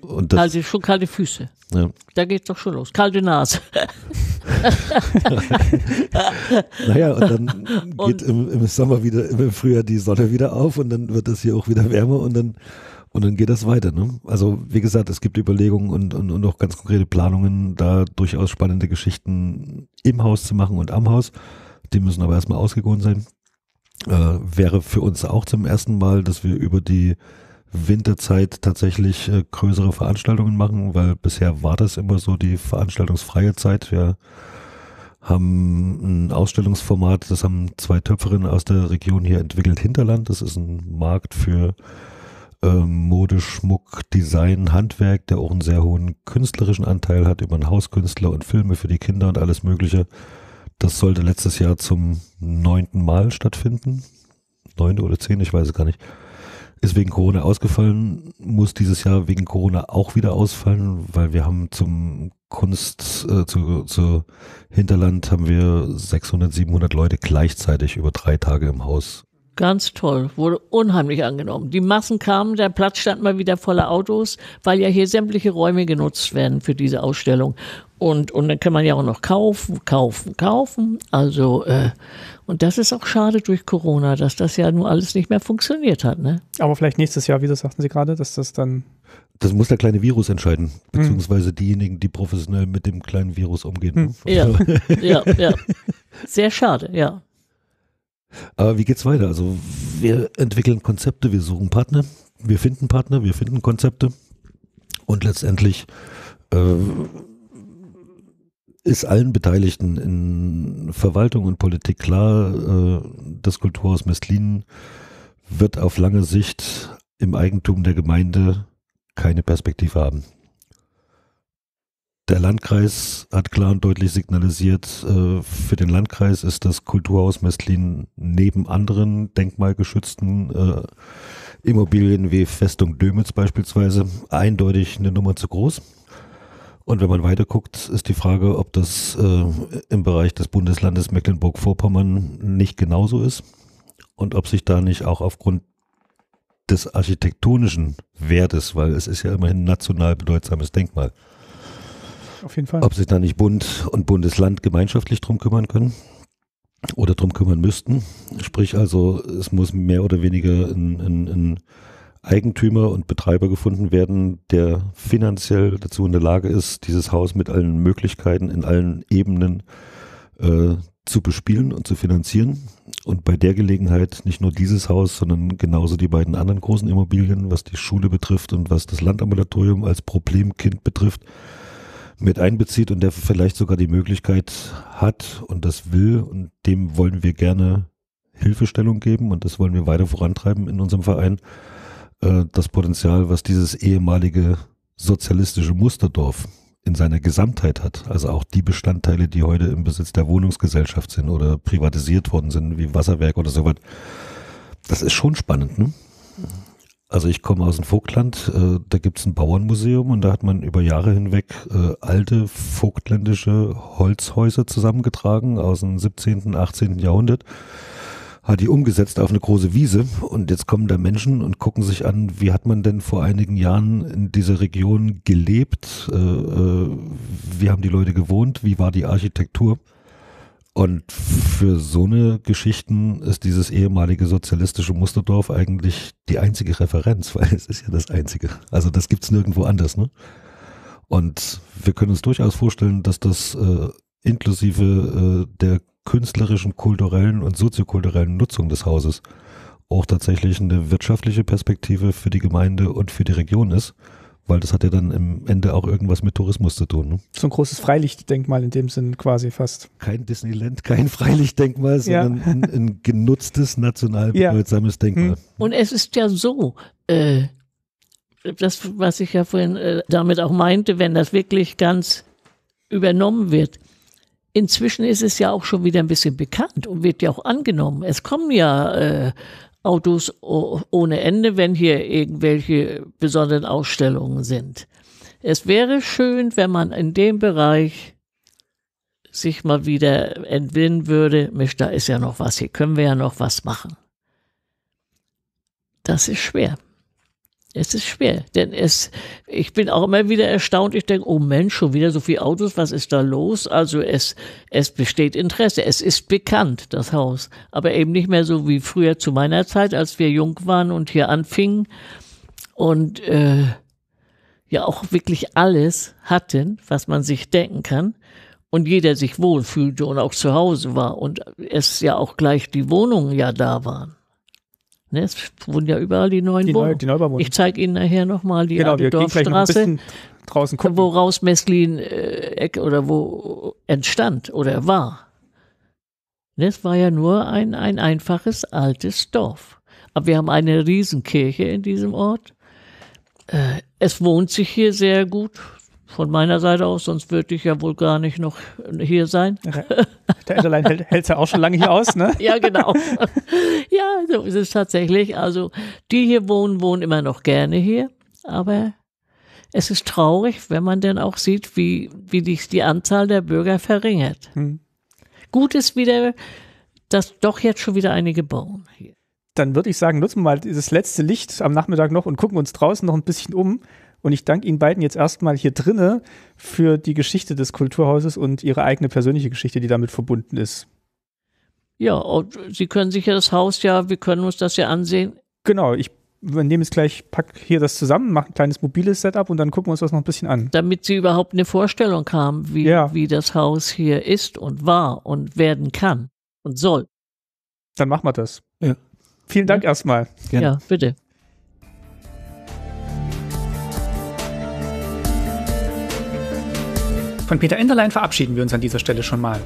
Und das, kalte, schon kalte Füße. Ja. Da geht's doch schon los. Kalte Nase. *laughs* naja, und dann geht im, im, Sommer wieder, im Frühjahr die Sonne wieder auf und dann wird es hier auch wieder wärmer und dann, und dann geht das weiter. Ne? Also, wie gesagt, es gibt Überlegungen und, und, und auch ganz konkrete Planungen, da durchaus spannende Geschichten im Haus zu machen und am Haus. Die müssen aber erstmal ausgegoren sein. Äh, wäre für uns auch zum ersten Mal, dass wir über die Winterzeit tatsächlich äh, größere Veranstaltungen machen, weil bisher war das immer so die veranstaltungsfreie Zeit. Wir haben ein Ausstellungsformat, das haben zwei Töpferinnen aus der Region hier entwickelt, Hinterland. Das ist ein Markt für äh, Mode, Schmuck, Design, Handwerk, der auch einen sehr hohen künstlerischen Anteil hat über einen Hauskünstler und Filme für die Kinder und alles Mögliche. Das sollte letztes Jahr zum neunten Mal stattfinden. Neunte oder zehn, ich weiß es gar nicht. Ist wegen Corona ausgefallen, muss dieses Jahr wegen Corona auch wieder ausfallen, weil wir haben zum Kunst, äh, zu, zu Hinterland haben wir 600, 700 Leute gleichzeitig über drei Tage im Haus. Ganz toll, wurde unheimlich angenommen. Die Massen kamen, der Platz stand mal wieder voller Autos, weil ja hier sämtliche Räume genutzt werden für diese Ausstellung. Und, und dann kann man ja auch noch kaufen, kaufen, kaufen. Also, äh, und das ist auch schade durch Corona, dass das ja nun alles nicht mehr funktioniert hat. Ne? Aber vielleicht nächstes Jahr wieder, sagten Sie gerade, dass das dann. Das muss der kleine Virus entscheiden, beziehungsweise hm. diejenigen, die professionell mit dem kleinen Virus umgehen. Hm. *laughs* Ja, ja, ja. Sehr schade, ja. Aber wie geht's weiter? Also wir entwickeln Konzepte, wir suchen Partner, wir finden Partner, wir finden Konzepte und letztendlich äh, ist allen Beteiligten in Verwaltung und Politik klar, äh, das Kulturhaus Mestlin wird auf lange Sicht im Eigentum der Gemeinde keine Perspektive haben. Der Landkreis hat klar und deutlich signalisiert, äh, für den Landkreis ist das Kulturhaus Mestlin neben anderen denkmalgeschützten äh, Immobilien wie Festung Dömitz beispielsweise eindeutig eine Nummer zu groß. Und wenn man weiter guckt, ist die Frage, ob das äh, im Bereich des Bundeslandes Mecklenburg-Vorpommern nicht genauso ist und ob sich da nicht auch aufgrund des architektonischen Wertes, weil es ist ja immerhin ein national bedeutsames Denkmal. Auf jeden Fall. Ob sich da nicht Bund und Bundesland gemeinschaftlich drum kümmern können oder drum kümmern müssten. Sprich also, es muss mehr oder weniger ein, ein, ein Eigentümer und Betreiber gefunden werden, der finanziell dazu in der Lage ist, dieses Haus mit allen Möglichkeiten in allen Ebenen äh, zu bespielen und zu finanzieren. Und bei der Gelegenheit nicht nur dieses Haus, sondern genauso die beiden anderen großen Immobilien, was die Schule betrifft und was das Landambulatorium als Problemkind betrifft, mit einbezieht und der vielleicht sogar die Möglichkeit hat und das will und dem wollen wir gerne Hilfestellung geben und das wollen wir weiter vorantreiben in unserem Verein äh, das Potenzial, was dieses ehemalige sozialistische Musterdorf in seiner Gesamtheit hat. Also auch die Bestandteile, die heute im Besitz der Wohnungsgesellschaft sind oder privatisiert worden sind, wie Wasserwerk oder so was. Das ist schon spannend, ne? Also ich komme aus dem Vogtland, äh, da gibt's ein Bauernmuseum und da hat man über Jahre hinweg äh, alte vogtländische Holzhäuser zusammengetragen aus dem 17., 18. Jahrhundert hat die umgesetzt auf eine große Wiese und jetzt kommen da Menschen und gucken sich an, wie hat man denn vor einigen Jahren in dieser Region gelebt, äh, äh, wie haben die Leute gewohnt, wie war die Architektur. Und für so eine Geschichten ist dieses ehemalige sozialistische Musterdorf eigentlich die einzige Referenz, *laughs* weil es ist ja das einzige. Also das gibt's nirgendwo anders. Ne? Und wir können uns durchaus vorstellen, dass das äh, inklusive äh, der künstlerischen, kulturellen und soziokulturellen Nutzung des Hauses auch tatsächlich eine wirtschaftliche Perspektive für die Gemeinde und für die Region ist, weil das hat ja dann im Ende auch irgendwas mit Tourismus zu tun. Ne? So ein großes Freilichtdenkmal in dem Sinn quasi fast. Kein Disneyland, kein Freilichtdenkmal, sondern ja. ein, ein, genutztes, national bedeutsames ja. Denkmal. Hm. Und es ist ja so, äh, das, was ich ja vorhin äh, damit auch meinte, wenn das wirklich ganz übernommen wird, inzwischen ist es ja auch schon wieder ein bisschen bekannt und wird ja auch angenommen. Es kommen ja äh, Autos ohne Ende, wenn hier irgendwelche besonderen Ausstellungen sind. Es wäre schön, wenn man in dem Bereich sich mal wieder entwinden würde, Mensch, da ist ja noch was, hier können wir ja noch was machen. Das ist schwer. Es ist schwer, denn es, ich bin auch immer wieder erstaunt. Ich denke, oh Mensch, schon wieder so viele Autos, was ist da los? Also es, es besteht Interesse. Es ist bekannt, das Haus. Aber eben nicht mehr so wie früher zu meiner Zeit, als wir jung waren und hier anfingen und äh, ja auch wirklich alles hatten, was man sich denken kann. Und jeder sich wohlfühlte und auch zu Hause war und es ja auch gleich die Wohnungen ja da waren. Ne, es wurden ja überall die neuen Die, Wohnungen. Neu, die Neubauwohnung. Ich zeige Ihnen nachher nochmal die genau, alte wir gehen gleich noch ein Dorfstraße, bisschen draußen gucken. woraus Messlin äh, Eck oder wo entstand oder war. Ne, Es war ja nur ein, ein einfaches altes Dorf. Aber wir haben eine Riesenkirche in diesem Ort. Äh, es wohnt sich hier sehr gut. Von meiner Seite aus, sonst würde ich ja wohl gar nicht noch hier sein. Der Enderlein hält es ja auch schon lange hier aus, ne? *laughs* Ja, genau. ja, so ist es tatsächlich. Also die hier wohnen, wohnen immer noch gerne hier. Aber es ist traurig, wenn man dann auch sieht, wie, wie die, die Anzahl der Bürger verringert. Hm. Gut ist wieder, dass doch jetzt schon wieder einige bauen hier. Dann würde ich sagen, nutzen wir mal dieses letzte Licht am Nachmittag noch und gucken uns draußen noch ein bisschen um. Und ich danke Ihnen beiden jetzt erstmal hier drinne für die Geschichte des Kulturhauses und Ihre eigene persönliche Geschichte, die damit verbunden ist. Ja, und Sie können sich ja das Haus ja, wir können uns das ja ansehen. Genau, ich nehme jetzt gleich, pack hier das zusammen, mache ein kleines mobiles Setup und dann gucken wir uns das noch ein bisschen an. damit sie überhaupt eine Vorstellung haben, wie, Ja. wie das Haus hier ist und war und werden kann und soll. Dann machen wir das. Ja. Vielen Dank erstmal. Gerne. Ja, bitte. Von Peter Enderlein verabschieden wir uns an dieser Stelle schon mal.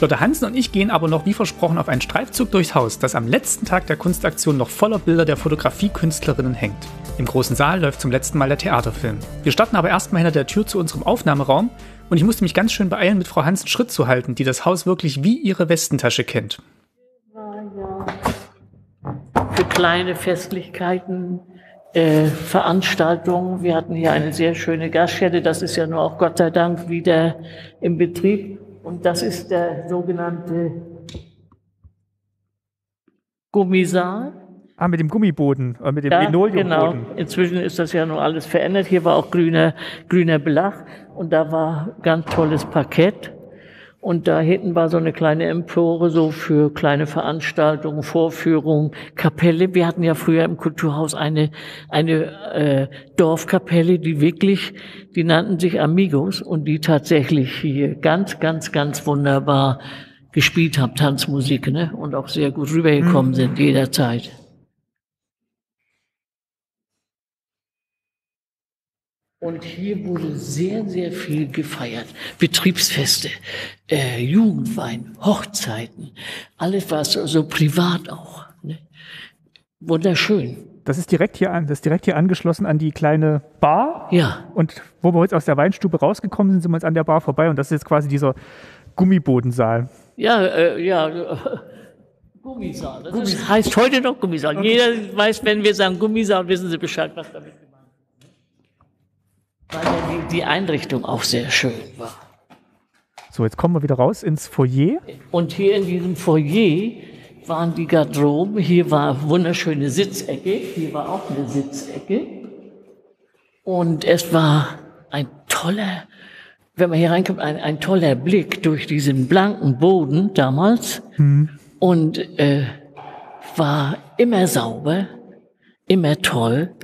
Lotte Hansen und ich gehen aber noch wie versprochen auf einen Streifzug durchs Haus, das am letzten Tag der Kunstaktion noch voller Bilder der Fotografiekünstlerinnen hängt. Im großen Saal läuft zum letzten Mal der Theaterfilm. Wir starten aber erstmal hinter der Tür zu unserem Aufnahmeraum und ich musste mich ganz schön beeilen, mit Frau Hansen Schritt zu halten, die das Haus wirklich wie ihre Westentasche kennt. Für kleine Festlichkeiten, äh, Veranstaltungen. Wir hatten hier eine sehr schöne Gaststätte. Das ist ja nur auch Gott sei Dank wieder im Betrieb. Und das ist der sogenannte Gummisaal. Ah, mit dem Gummiboden, äh, mit dem Ja, Linoleumboden. genau. Inzwischen ist das ja nur alles verändert. Hier war auch grüner, grüner Belach und da war ganz tolles Parkett. Und da hinten war so eine kleine Empore so für kleine Veranstaltungen, Vorführungen, Kapelle. Wir hatten ja früher im Kulturhaus eine, eine äh, Dorfkapelle, die wirklich, die nannten sich Amigos und die tatsächlich hier ganz, ganz, ganz wunderbar gespielt haben, Tanzmusik, ne? Und auch sehr gut rübergekommen sind jederzeit. Und hier wurde sehr, sehr viel gefeiert. Betriebsfeste, äh, Jugendwein, Hochzeiten, alles was so, so privat auch. Ne? Wunderschön. Das ist direkt hier an, das ist direkt hier angeschlossen an die kleine Bar. Ja, Und wo wir jetzt aus der Weinstube rausgekommen sind, sind wir jetzt an der Bar vorbei und das ist jetzt quasi dieser Gummibodensaal. ja, äh, ja. äh, Gummisaal. Das ist, heißt heute noch Gummisaal. Jeder weiß, wenn wir sagen Gummisaal, wissen Sie Bescheid, was damit. Weil ja die, die Einrichtung auch sehr schön war. So, jetzt kommen wir wieder raus ins Foyer. Und hier in diesem Foyer waren die Garderoben. Hier war wunderschöne Sitzecke. Hier war auch eine Sitzecke. Und es war ein toller, wenn man hier reinkommt, ein, ein toller Blick durch diesen blanken Boden damals. Und äh, war immer sauber, immer toll.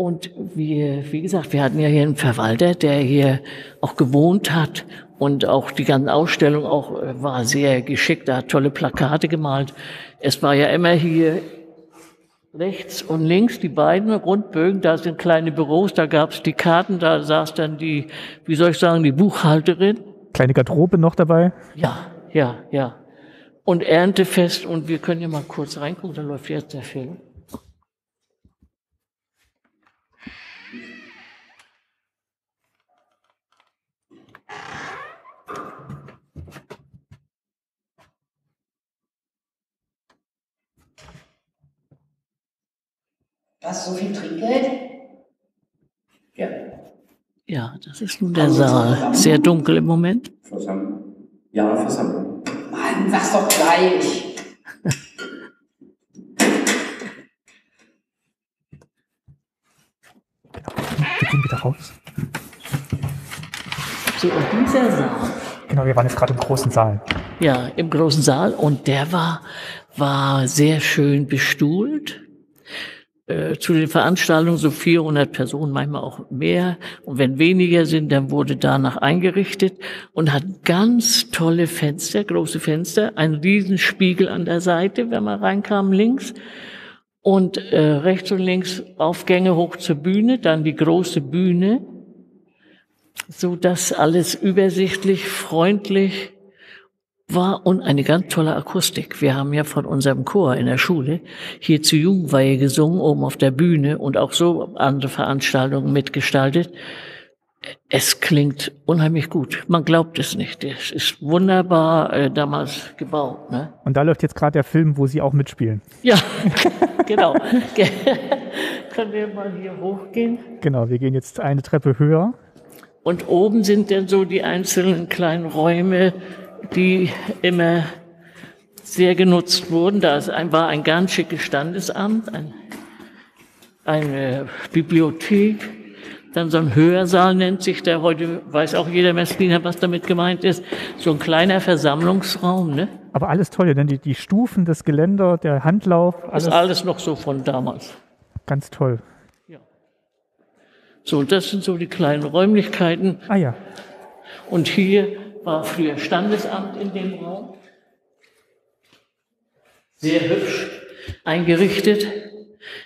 Und wir, wie gesagt, wir hatten ja hier einen Verwalter, der hier auch gewohnt hat und auch die ganze Ausstellung auch äh, war sehr geschickt. Er hat tolle Plakate gemalt. Es war ja immer hier rechts und links die beiden Rundbögen. Da sind kleine Büros, da gab es die Karten, da saß dann die, wie soll ich sagen, die Buchhalterin. Kleine Garderobe noch dabei. Ja, ja, ja. Und Erntefest und wir können ja mal kurz reingucken, da läuft jetzt der Film. Was, so viel Trinkgeld? Ja. Ja, das ist nun der Saal. Sehr dunkel im Moment. Versammlung. Ja, Versammlung. Mann, sag's doch gleich. Wir gehen wieder raus. So, und dieser Saal. Genau, wir waren jetzt gerade im großen Saal. Ja, im großen Saal und der war, war sehr schön bestuhlt. Äh, zu den Veranstaltungen so 400 Personen, manchmal auch mehr. Und wenn weniger sind, dann wurde danach eingerichtet und hat ganz tolle Fenster, große Fenster, ein Riesenspiegel an der Seite, wenn man reinkam, links. Und äh, rechts und links Aufgänge hoch zur Bühne, dann die große Bühne, so dass alles übersichtlich, freundlich war und eine ganz tolle Akustik. Wir haben ja von unserem Chor in der Schule hier zur Jugendweihe gesungen, oben auf der Bühne und auch so andere Veranstaltungen mitgestaltet. Es klingt unheimlich gut. Man glaubt es nicht. Es ist wunderbar äh, damals gebaut. Ne? Und da läuft jetzt gerade der Film, wo Sie auch mitspielen. Ja, *laughs* genau. *laughs* Können wir mal hier hochgehen? Genau, wir gehen jetzt eine Treppe höher. Und oben sind dann so die einzelnen kleinen Räume, die immer sehr genutzt wurden. Da war ein ganz schickes Standesamt, ein, eine Bibliothek, dann so ein Hörsaal nennt sich der. Heute weiß auch jeder Messliner, was damit gemeint ist. So ein kleiner Versammlungsraum. Ne? Aber alles toll, denn die, die Stufen, das Geländer, der Handlauf, alles, ist alles noch so von damals. Ganz toll. Ja. So, das sind so die kleinen Räumlichkeiten. Ah ja. Und hier war früher Standesamt in dem Raum. Sehr hübsch eingerichtet,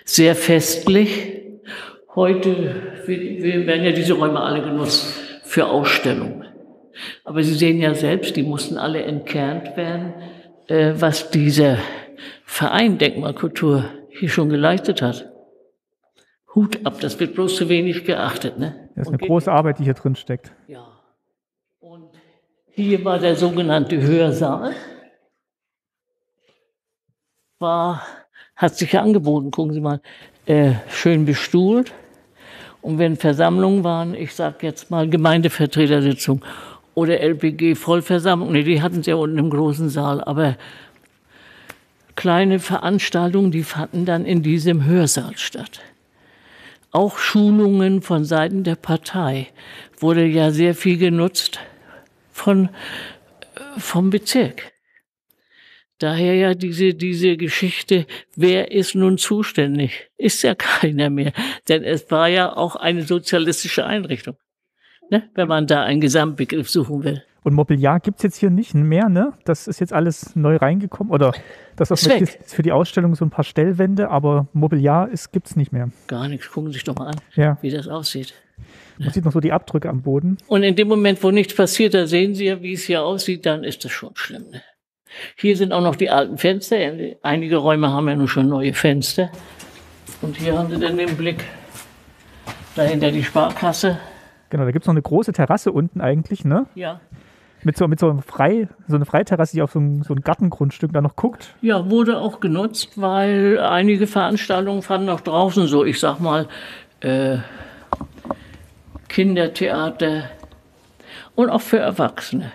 sehr festlich. Heute werden ja diese Räume alle genutzt für Ausstellungen. Aber Sie sehen ja selbst, die mussten alle entkernt werden, äh, was dieser Verein Denkmalkultur hier schon geleistet hat. Hut ab, das wird bloß zu wenig geachtet. Ne? Das ist eine große Arbeit, die hier drin steckt. Ja. Hier war der sogenannte Hörsaal. War, hat sich ja angeboten, gucken Sie mal, äh, schön bestuhlt. Und wenn Versammlungen waren, ich sag jetzt mal Gemeindevertretersitzung oder LPG-Vollversammlung, nee, die hatten sie ja unten im großen Saal, aber kleine Veranstaltungen, die fanden dann in diesem Hörsaal statt. Auch Schulungen von Seiten der Partei wurde ja sehr viel genutzt von, vom Bezirk. Daher ja diese, diese Geschichte, wer ist nun zuständig? Ist ja *laughs* keiner mehr. Denn es war ja auch eine sozialistische Einrichtung. Ne? Wenn man da einen Gesamtbegriff suchen will. Und Mobiliar gibt's jetzt hier nicht mehr, ne? Das ist jetzt alles neu reingekommen. Oder das ist für die Ausstellung so ein paar Stellwände, aber Mobiliar ist, gibt's nicht mehr. Gar nichts. Gucken Sie sich doch mal an, Ja. wie das aussieht. Man sieht noch so die Abdrücke am Boden. Und in dem Moment, wo nichts passiert, da sehen Sie ja, wie es hier aussieht, dann ist das schon schlimm. Ne? Hier sind auch noch die alten Fenster. Einige Räume haben ja nur schon neue Fenster. Und hier haben Sie dann den Blick dahinter die Sparkasse. Genau, da gibt's noch eine große Terrasse unten eigentlich, ne? Ja. Mit so, mit so, einem Frei, so eine Freiterrasse, die auf so ein, so ein Gartengrundstück da noch guckt. Ja, wurde auch genutzt, weil einige Veranstaltungen fanden auch draußen so, ich sag mal, äh, Kindertheater und auch für Erwachsene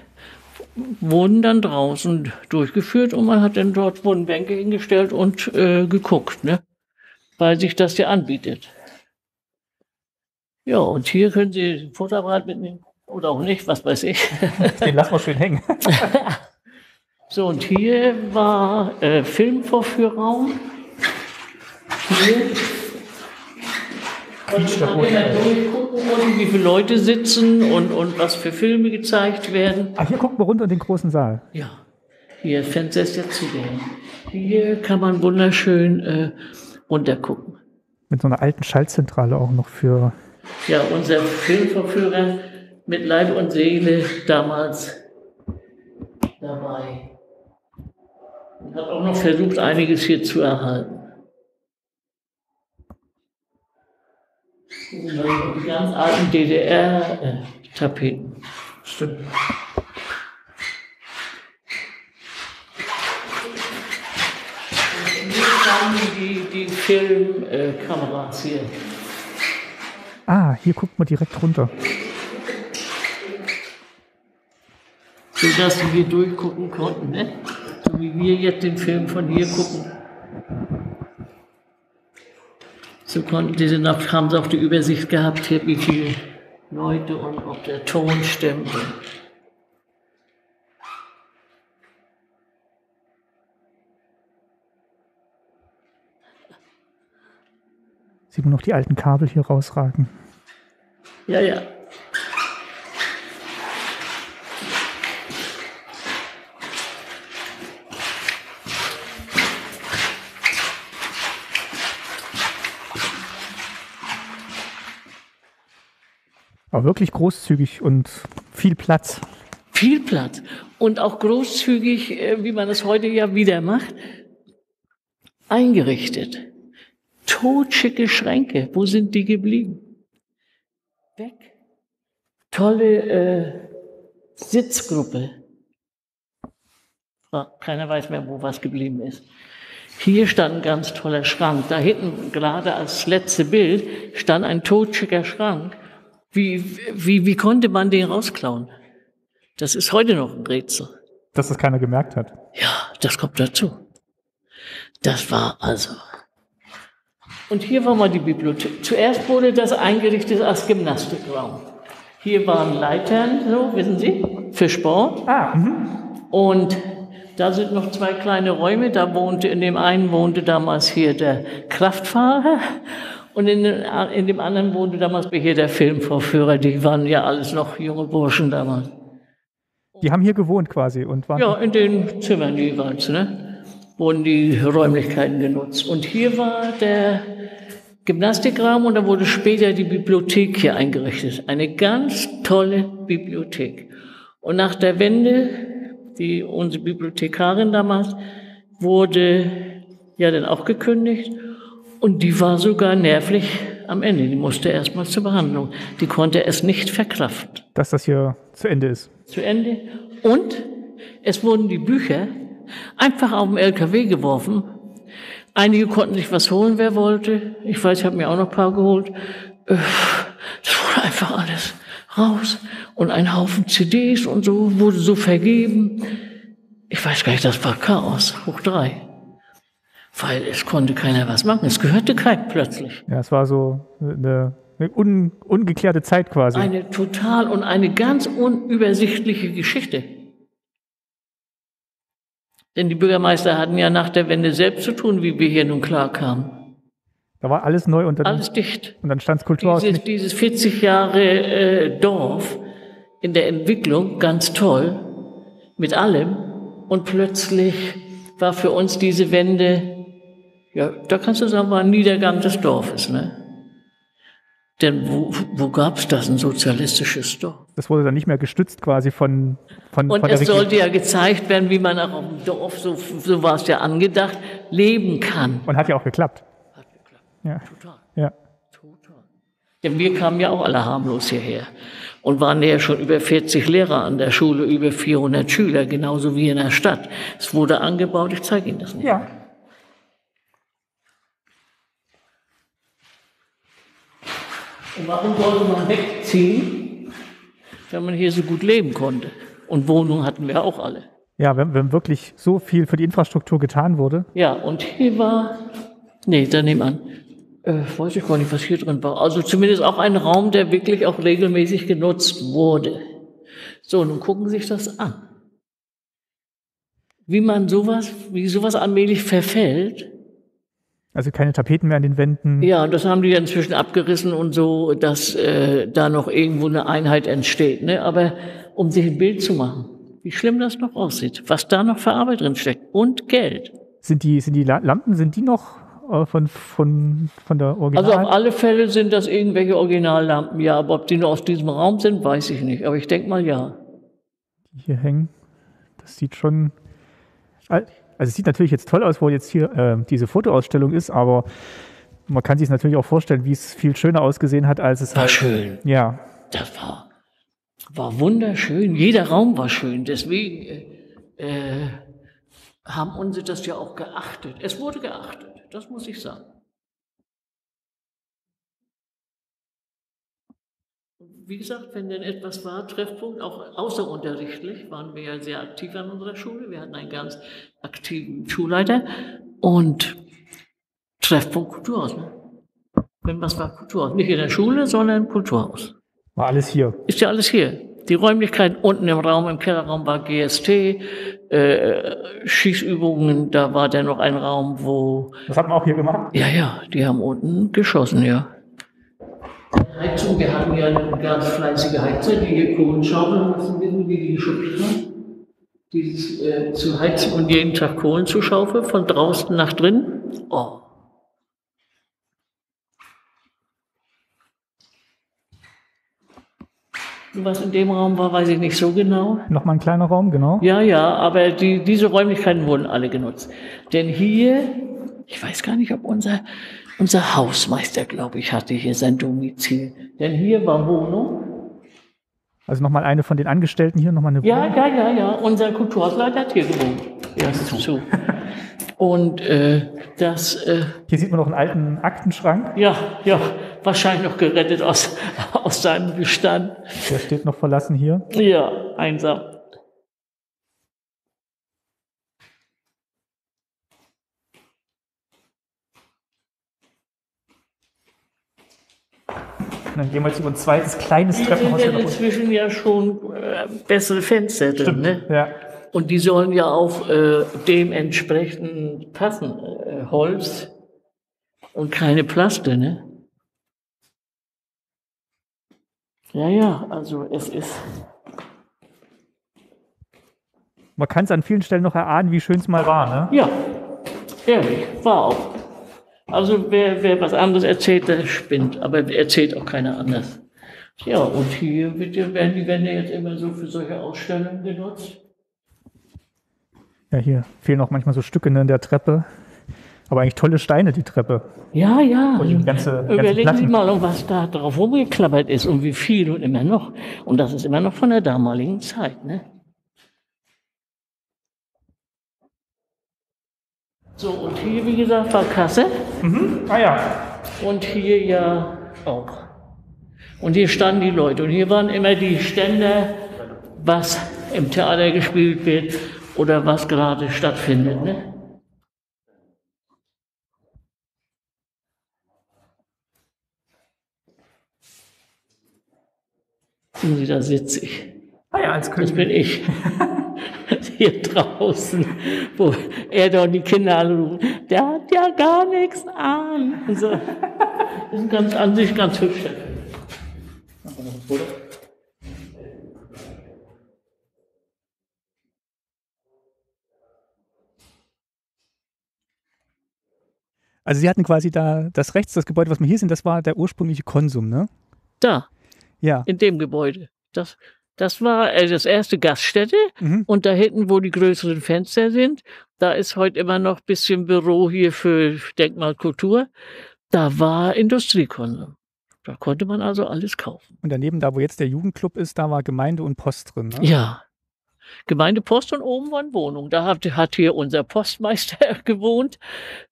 wurden dann draußen durchgeführt und man hat dann dort wurden Bänke hingestellt und äh, geguckt, ne? weil sich das ja anbietet. Ja, und hier können Sie ein Fotoapparat mitnehmen oder auch nicht, was weiß ich. *laughs* Den lassen wir schön hängen. *laughs* So, und hier war äh, Filmvorführraum. Hier. Man immer durchgucken und wie viele Leute sitzen und, und was für Filme gezeigt werden. Ah, hier gucken wir runter in den großen Saal. Ja, hier Fenster ist ja zugänglich. Hier kann man wunderschön äh, runtergucken. Mit so einer alten Schaltzentrale auch noch für. Ja, unser Filmverführer mit Leib und Seele damals dabei. Und hat auch noch versucht, einiges hier zu erhalten. Die ganz alten DDR-Tapeten. Äh, Stimmt. Die, die Filmkameras äh, hier. Ah, hier guckt man direkt runter. So dass wir durchgucken konnten, ne? So wie wir jetzt den Film von hier gucken. So konnten diese Nacht, haben sie auch die Übersicht gehabt, hier, wie viele Leute und ob der Ton stimmt. Sieht man noch die alten Kabel hier rausragen. Ja, ja. Aber wirklich großzügig und viel Platz. Viel Platz. Und auch großzügig, äh, wie man es heute ja wieder macht, eingerichtet. Totschicke Schränke. Wo sind die geblieben? Weg. Tolle äh, Sitzgruppe. Ah, Keiner weiß mehr, wo was geblieben ist. Hier stand ein ganz toller Schrank. Da hinten, gerade als letzte Bild, stand ein totschicker Schrank. Wie, wie, wie konnte man den rausklauen? Das ist heute noch ein Rätsel. Dass das keiner gemerkt hat. Ja, das kommt dazu. Das war also. Und hier war mal die Bibliothek. Zuerst wurde das eingerichtet als Gymnastikraum. Hier waren Leitern, so, wissen Sie, für Sport. Ah, mhm. Und da sind noch zwei kleine Räume. Da wohnte, in dem einen wohnte damals hier der Kraftfahrer. Und in, in dem anderen wohnte damals hier der Filmvorführer. Die waren ja alles noch junge Burschen damals. Die haben hier gewohnt quasi und waren. Ja, in den Zimmern jeweils, ne? Wurden die Räumlichkeiten genutzt. Und hier war der Gymnastikraum und da wurde später die Bibliothek hier eingerichtet. Eine ganz tolle Bibliothek. Und nach der Wende, die unsere Bibliothekarin damals, wurde ja dann auch gekündigt. Und die war sogar nervlich am Ende. Die musste erstmal zur Behandlung. Die konnte es nicht verkraften Dass das hier zu Ende ist. zu Ende. Und es wurden die Bücher einfach auf den LKW geworfen. Einige konnten sich was holen, wer wollte. Ich weiß, ich habe mir auch noch ein paar geholt. Äh, Das wurde einfach alles raus. Und ein Haufen CDs und so wurde so vergeben. Ich weiß gar nicht, das war Chaos, hoch drei. Weil es konnte keiner was machen. Es gehörte keinem plötzlich. Ja, es war so eine, eine un, ungeklärte Zeit quasi. Eine total und eine ganz unübersichtliche Geschichte. Denn die Bürgermeister hatten ja nach der Wende selbst zu tun, wie wir hier nun klarkamen. da war alles neu und dann, Alles dicht. und dann stand das Kulturhaus Dieses, dieses 40 Jahre äh, Dorf in der Entwicklung ganz toll mit allem und plötzlich war für uns diese Wende, ja, da kannst du sagen, war ein Niedergang des Dorfes. Ne? Denn wo, wo gab es das, ein sozialistisches Dorf? Das wurde dann nicht mehr gestützt quasi von, von, Und von der es sollte ja gezeigt werden, wie man auch auf dem Dorf, so, so war es ja angedacht, leben kann. Und hat ja auch geklappt. Ja. Total. ja. Total. Denn wir kamen ja auch alle harmlos hierher und waren ja schon über 40 Lehrer an der Schule, über 400 Schüler, genauso wie in der Stadt. Es wurde angebaut, ich zeige Ihnen das nicht. Ja. Und warum sollte man wegziehen, wenn man hier so gut leben konnte? Und Wohnungen hatten wir auch alle. Ja, wenn, wenn wirklich so viel für die Infrastruktur getan wurde. Ja, und hier war, nee, da nebenan, äh, weiß ich gar nicht, was hier drin war. Also zumindest auch ein Raum, der wirklich auch regelmäßig genutzt wurde. So, nun gucken Sie sich das an. Wie man sowas, wie sowas allmählich verfällt. Also keine Tapeten mehr an den Wänden. Ja, das haben die ja inzwischen abgerissen und so, dass äh, da noch irgendwo eine Einheit entsteht. Ne? Aber um sich ein Bild zu machen, wie schlimm das noch aussieht, was da noch für Arbeit drin steckt und Geld. Sind die, sind die La- Lampen, sind die noch äh, von, von, von der Original? Also auf alle Fälle sind das irgendwelche Originallampen, ja, aber ob die nur aus diesem Raum sind, weiß ich nicht. Aber ich denke mal ja. die hier hängen. Das sieht schon. Also es sieht natürlich jetzt toll aus, wo jetzt hier äh, diese Fotoausstellung ist, aber man kann sich natürlich auch vorstellen, wie es viel schöner ausgesehen hat, als es War halt. schön. Ja, Das war, war wunderschön. Jeder Raum war schön. Deswegen äh, äh, haben unsere das ja auch geachtet. Es wurde geachtet, das muss ich sagen. Wie gesagt, wenn denn etwas war, Treffpunkt, auch außerunterrichtlich, waren wir ja sehr aktiv an unserer Schule. Wir hatten einen ganz aktiven Schulleiter und Treffpunkt Kulturhaus. Ne? Wenn was war, Kulturhaus. Nicht in der Schule, sondern im Kulturhaus. War alles hier. Ist ja alles hier. Die Räumlichkeiten unten im Raum, im Kellerraum war GST, äh, Schießübungen, da war dann noch ein Raum, wo, Das hat man auch hier gemacht. ja, ja, die haben unten geschossen, ja. Heizung, wir hatten ja eine ganz fleißige Heizer, die hier Kohlenschaufeln müssen, wissen, wie die geschubst haben. Dieses äh, zu heizen und jeden Tag Kohlen zu schaufeln, von draußen nach drinnen. Oh. Was in dem Raum war, weiß ich nicht so genau. Nochmal ein kleiner Raum, genau. Ja, ja, aber die, diese Räumlichkeiten wurden alle genutzt. Denn hier, ich weiß gar nicht, ob unser, unser Hausmeister, glaube ich, hatte hier sein Domizil. Denn hier war Wohnung. Also nochmal eine von den Angestellten hier, nochmal eine Ja, Wohnung. ja, ja, ja. Unser Kulturhausleiter hat hier gewohnt. Ja, zu. Und äh, das, äh, Hier sieht man noch einen alten Aktenschrank. ja, ja, wahrscheinlich noch gerettet aus, *laughs* aus seinem Bestand. Der steht noch verlassen hier. Ja, einsam. Wir jetzt über ein zweites kleines sind Treppenhaus denn nach unten. inzwischen ja schon äh, bessere Fenster drin, ne? Ja. Und die sollen ja auch äh, dementsprechend passen. Äh, Holz und keine Plaste, ne? Ja, ja, also es ist. Man kann es an vielen Stellen noch erahnen, wie schön es mal war. Ne? Ja, ehrlich, war auch. Also wer, wer was anderes erzählt, der spinnt, aber erzählt auch keiner anders. Ja, und hier wird, ja- werden die Wände jetzt immer so für solche Ausstellungen genutzt. Ja, hier fehlen auch manchmal so Stücke ne, in der Treppe. Aber eigentlich tolle Steine, die Treppe. Ja, ja. Und ganze Überlegen Sie mal, um was da drauf rumgeklappert ist und wie viel und immer noch. Und das ist immer noch von der damaligen Zeit, ne? So, und hier, wie gesagt, war Kasse. Ah ja. Und hier ja auch. Und hier standen die Leute. Und hier waren immer die Stände, was im Theater gespielt wird oder was gerade stattfindet. Ne? Sie, da sitze ich. Ah ja, als Das König. bin ich. *laughs* Hier draußen, wo er doch die Kinder anruft. Der hat ja gar nichts an. Und so. Das ist ganz, an sich ganz hübsch. Also sie hatten quasi da das rechts, das Gebäude, was wir hier sehen, das war der ursprüngliche Konsum, ne? Da, Ja. in dem Gebäude. Das, das war äh, das erste Gaststätte. Mhm. Und da hinten, wo die größeren Fenster sind, da ist heute immer noch ein bisschen Büro hier für Denkmalkultur. Da war Industriekonsum. Da konnte man also alles kaufen. Und daneben, da wo jetzt der Jugendclub ist, da war Gemeinde und Post drin, ne? Ja. Gemeindepost und oben waren Wohnungen. Da hat, hat hier unser Postmeister *laughs* gewohnt.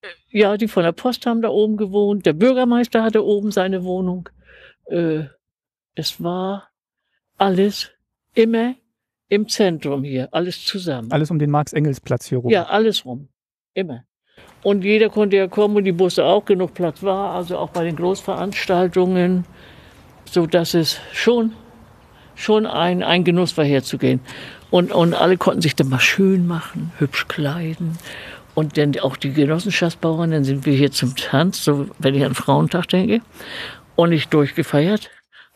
Äh, Ja, die von der Post haben da oben gewohnt. Der Bürgermeister hatte oben seine Wohnung. Äh, es war alles immer im Zentrum hier, alles zusammen. Alles um den Marx-Engels-Platz hier rum. Ja, alles rum. Immer. Und jeder konnte ja kommen und die Busse auch genug Platz war, also auch bei den Großveranstaltungen, so dass es schon, schon ein, ein Genuss war herzugehen. Und, und alle konnten sich dann mal schön machen, hübsch kleiden. Und dann auch die Genossenschaftsbauern, dann sind wir hier zum Tanz, so wenn ich an Frauentag denke, und nicht durchgefeiert.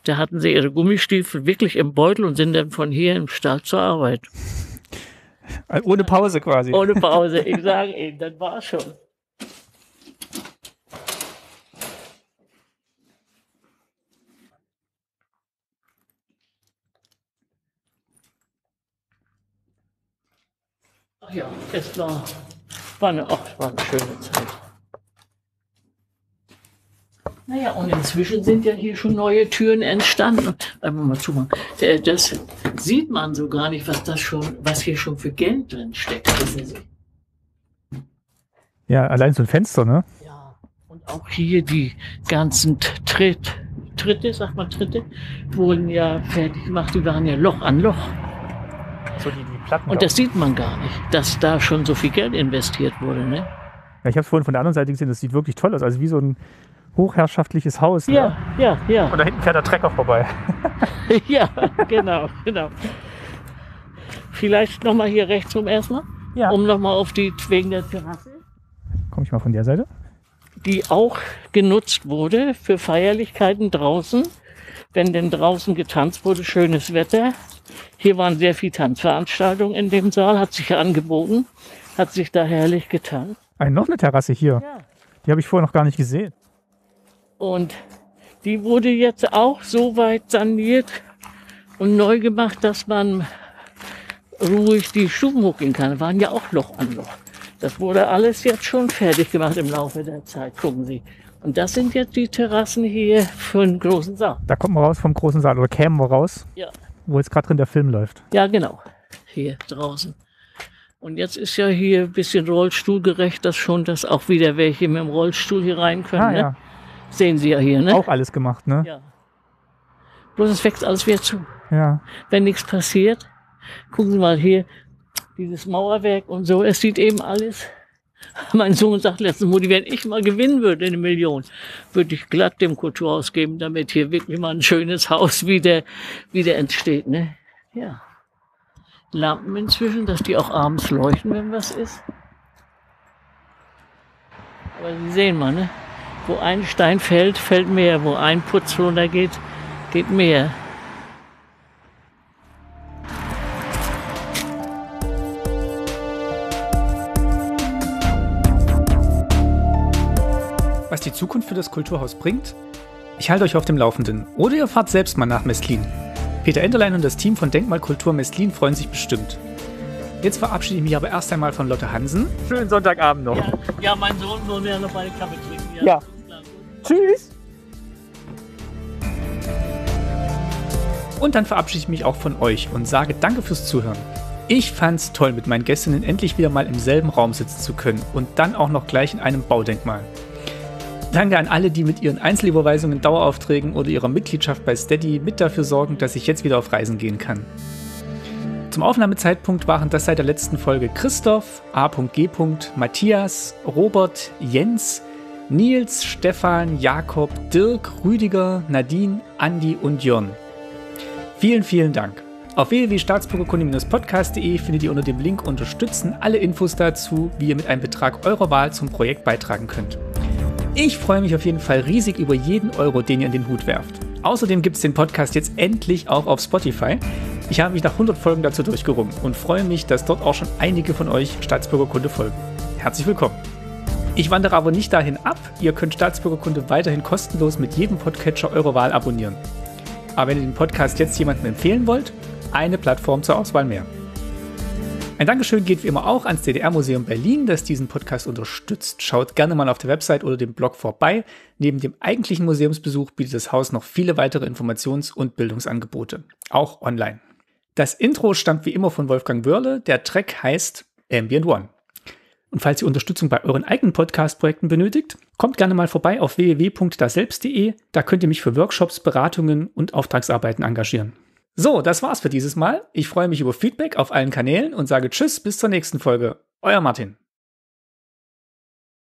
Da hatten sie ihre Gummistiefel wirklich im Beutel und sind dann von hier im Stall zur Arbeit. Äh, Ohne Pause quasi. Ohne *laughs* Pause. Ich sage Ihnen, das war schon. Ach ja, es war, war, eine, ach, es war eine schöne Zeit. Naja, und inzwischen sind ja hier schon neue Türen entstanden. Einfach mal zumachen. Das sieht man so gar nicht, was das schon, was hier schon für Geld drin steckt. wissen Sie. Ja, allein so ein Fenster, ne? Ja, und auch hier die ganzen Tritt, Tritte, sag mal Tritte, wurden ja fertig gemacht, die waren ja Loch an Loch. So die, die Platten. Und das sieht man gar nicht, dass da schon so viel Geld investiert wurde. Ne? ja, ich habe es vorhin von der anderen Seite gesehen, das sieht wirklich toll aus. Also wie so ein hochherrschaftliches Haus. Ne? Ja, ja, ja. Und da hinten fährt der Trecker vorbei. *laughs* ja, genau, genau. Vielleicht nochmal hier rechts rum erstmal, Ja. um nochmal auf die, wegen der Terrasse, Komme ich mal von der Seite? die auch genutzt wurde für Feierlichkeiten draußen. Wenn denn draußen getanzt wurde, schönes Wetter. Hier waren sehr viele Tanzveranstaltungen in dem Saal, hat sich angeboten, hat sich da herrlich getan. Ein, noch eine Terrasse hier. Ja. Die habe ich vorher noch gar nicht gesehen. Und die wurde jetzt auch so weit saniert und neu gemacht, dass man ruhig die Stufen hochgehen kann. Waren ja auch Loch an Loch. Das wurde alles jetzt schon fertig gemacht im Laufe der Zeit. Gucken Sie. Und das sind jetzt die Terrassen hier für den großen Saal. Da kommt man raus vom großen Saal oder kämen wir raus, Ja, wo jetzt gerade drin der Film läuft. ja, genau. Hier draußen. Und jetzt ist ja hier ein bisschen rollstuhlgerecht, dass schon, dass auch wieder welche mit dem Rollstuhl hier rein können. Ah ne? ja, Sehen Sie ja hier, ne? auch alles gemacht, ne? Ja. Bloß es wächst alles wieder zu. Ja. wenn nichts passiert. Gucken Sie mal hier, dieses Mauerwerk und so. Es sieht eben alles. *laughs* Mein Sohn sagt letztens, Mutti, wenn ich mal gewinnen würde, eine Million, würde ich glatt dem Kulturhaus geben, damit hier wirklich mal ein schönes Haus *laughs* wieder, wieder entsteht. Ne? Ja. Lampen inzwischen, dass die auch abends leuchten, wenn was ist. Aber Sie sehen mal, ne? Wo ein Stein fällt, fällt mehr. Wo ein Putz runtergeht, geht mehr. Was die Zukunft für das Kulturhaus bringt? Ich halte euch auf dem Laufenden. Oder ihr fahrt selbst mal nach Mestlin. Peter Enderlein und das Team von Denkmalkultur Mestlin freuen sich bestimmt. Jetzt verabschiede ich mich aber erst einmal von Lotte Hansen. Schönen Sonntagabend noch. Ja, ja, mein Sohn soll ja noch mal einen Kaffee trinken. Ja. Tschüss. Und dann verabschiede ich mich auch von euch und sage Danke fürs Zuhören. Ich fand's toll, mit meinen Gästinnen endlich wieder mal im selben Raum sitzen zu können und dann auch noch gleich in einem Baudenkmal. Danke an alle, die mit ihren Einzelüberweisungen, Daueraufträgen oder ihrer Mitgliedschaft bei Steady mit dafür sorgen, dass ich jetzt wieder auf Reisen gehen kann. Zum Aufnahmezeitpunkt waren das seit der letzten Folge Christoph, A.G. Matthias, Robert, Jens, Nils, Stefan, Jakob, Dirk, Rüdiger, Nadine, Andi und Jörn. Vielen, vielen Dank. Auf www.staatsbürgerkunde-podcast.de findet ihr unter dem Link Unterstützen alle Infos dazu, wie ihr mit einem Betrag eurer Wahl zum Projekt beitragen könnt. Ich freue mich auf jeden Fall riesig über jeden Euro, den ihr in den Hut werft. Außerdem gibt es den Podcast jetzt endlich auch auf Spotify. Ich habe mich nach 100 Folgen dazu durchgerungen und freue mich, dass dort auch schon einige von euch Staatsbürgerkunde folgen. Herzlich willkommen. Ich wandere aber nicht dahin ab. Ihr könnt Staatsbürgerkunde weiterhin kostenlos mit jedem Podcatcher eurer Wahl abonnieren. Aber wenn ihr den Podcast jetzt jemandem empfehlen wollt, eine Plattform zur Auswahl mehr. Ein Dankeschön geht wie immer auch ans DDR-Museum Berlin, das diesen Podcast unterstützt. Schaut gerne mal auf der Website oder dem Blog vorbei. Neben dem eigentlichen Museumsbesuch bietet das Haus noch viele weitere Informations- und Bildungsangebote, auch online. Das Intro stammt wie immer von Wolfgang Wörle. Der Track heißt Ambient One. Und falls ihr Unterstützung bei euren eigenen Podcast-Projekten benötigt, kommt gerne mal vorbei auf www.daselbst.de. Da könnt ihr mich für Workshops, Beratungen und Auftragsarbeiten engagieren. So, das war's für dieses Mal. Ich freue mich über Feedback auf allen Kanälen und sage Tschüss bis zur nächsten Folge. Euer Martin.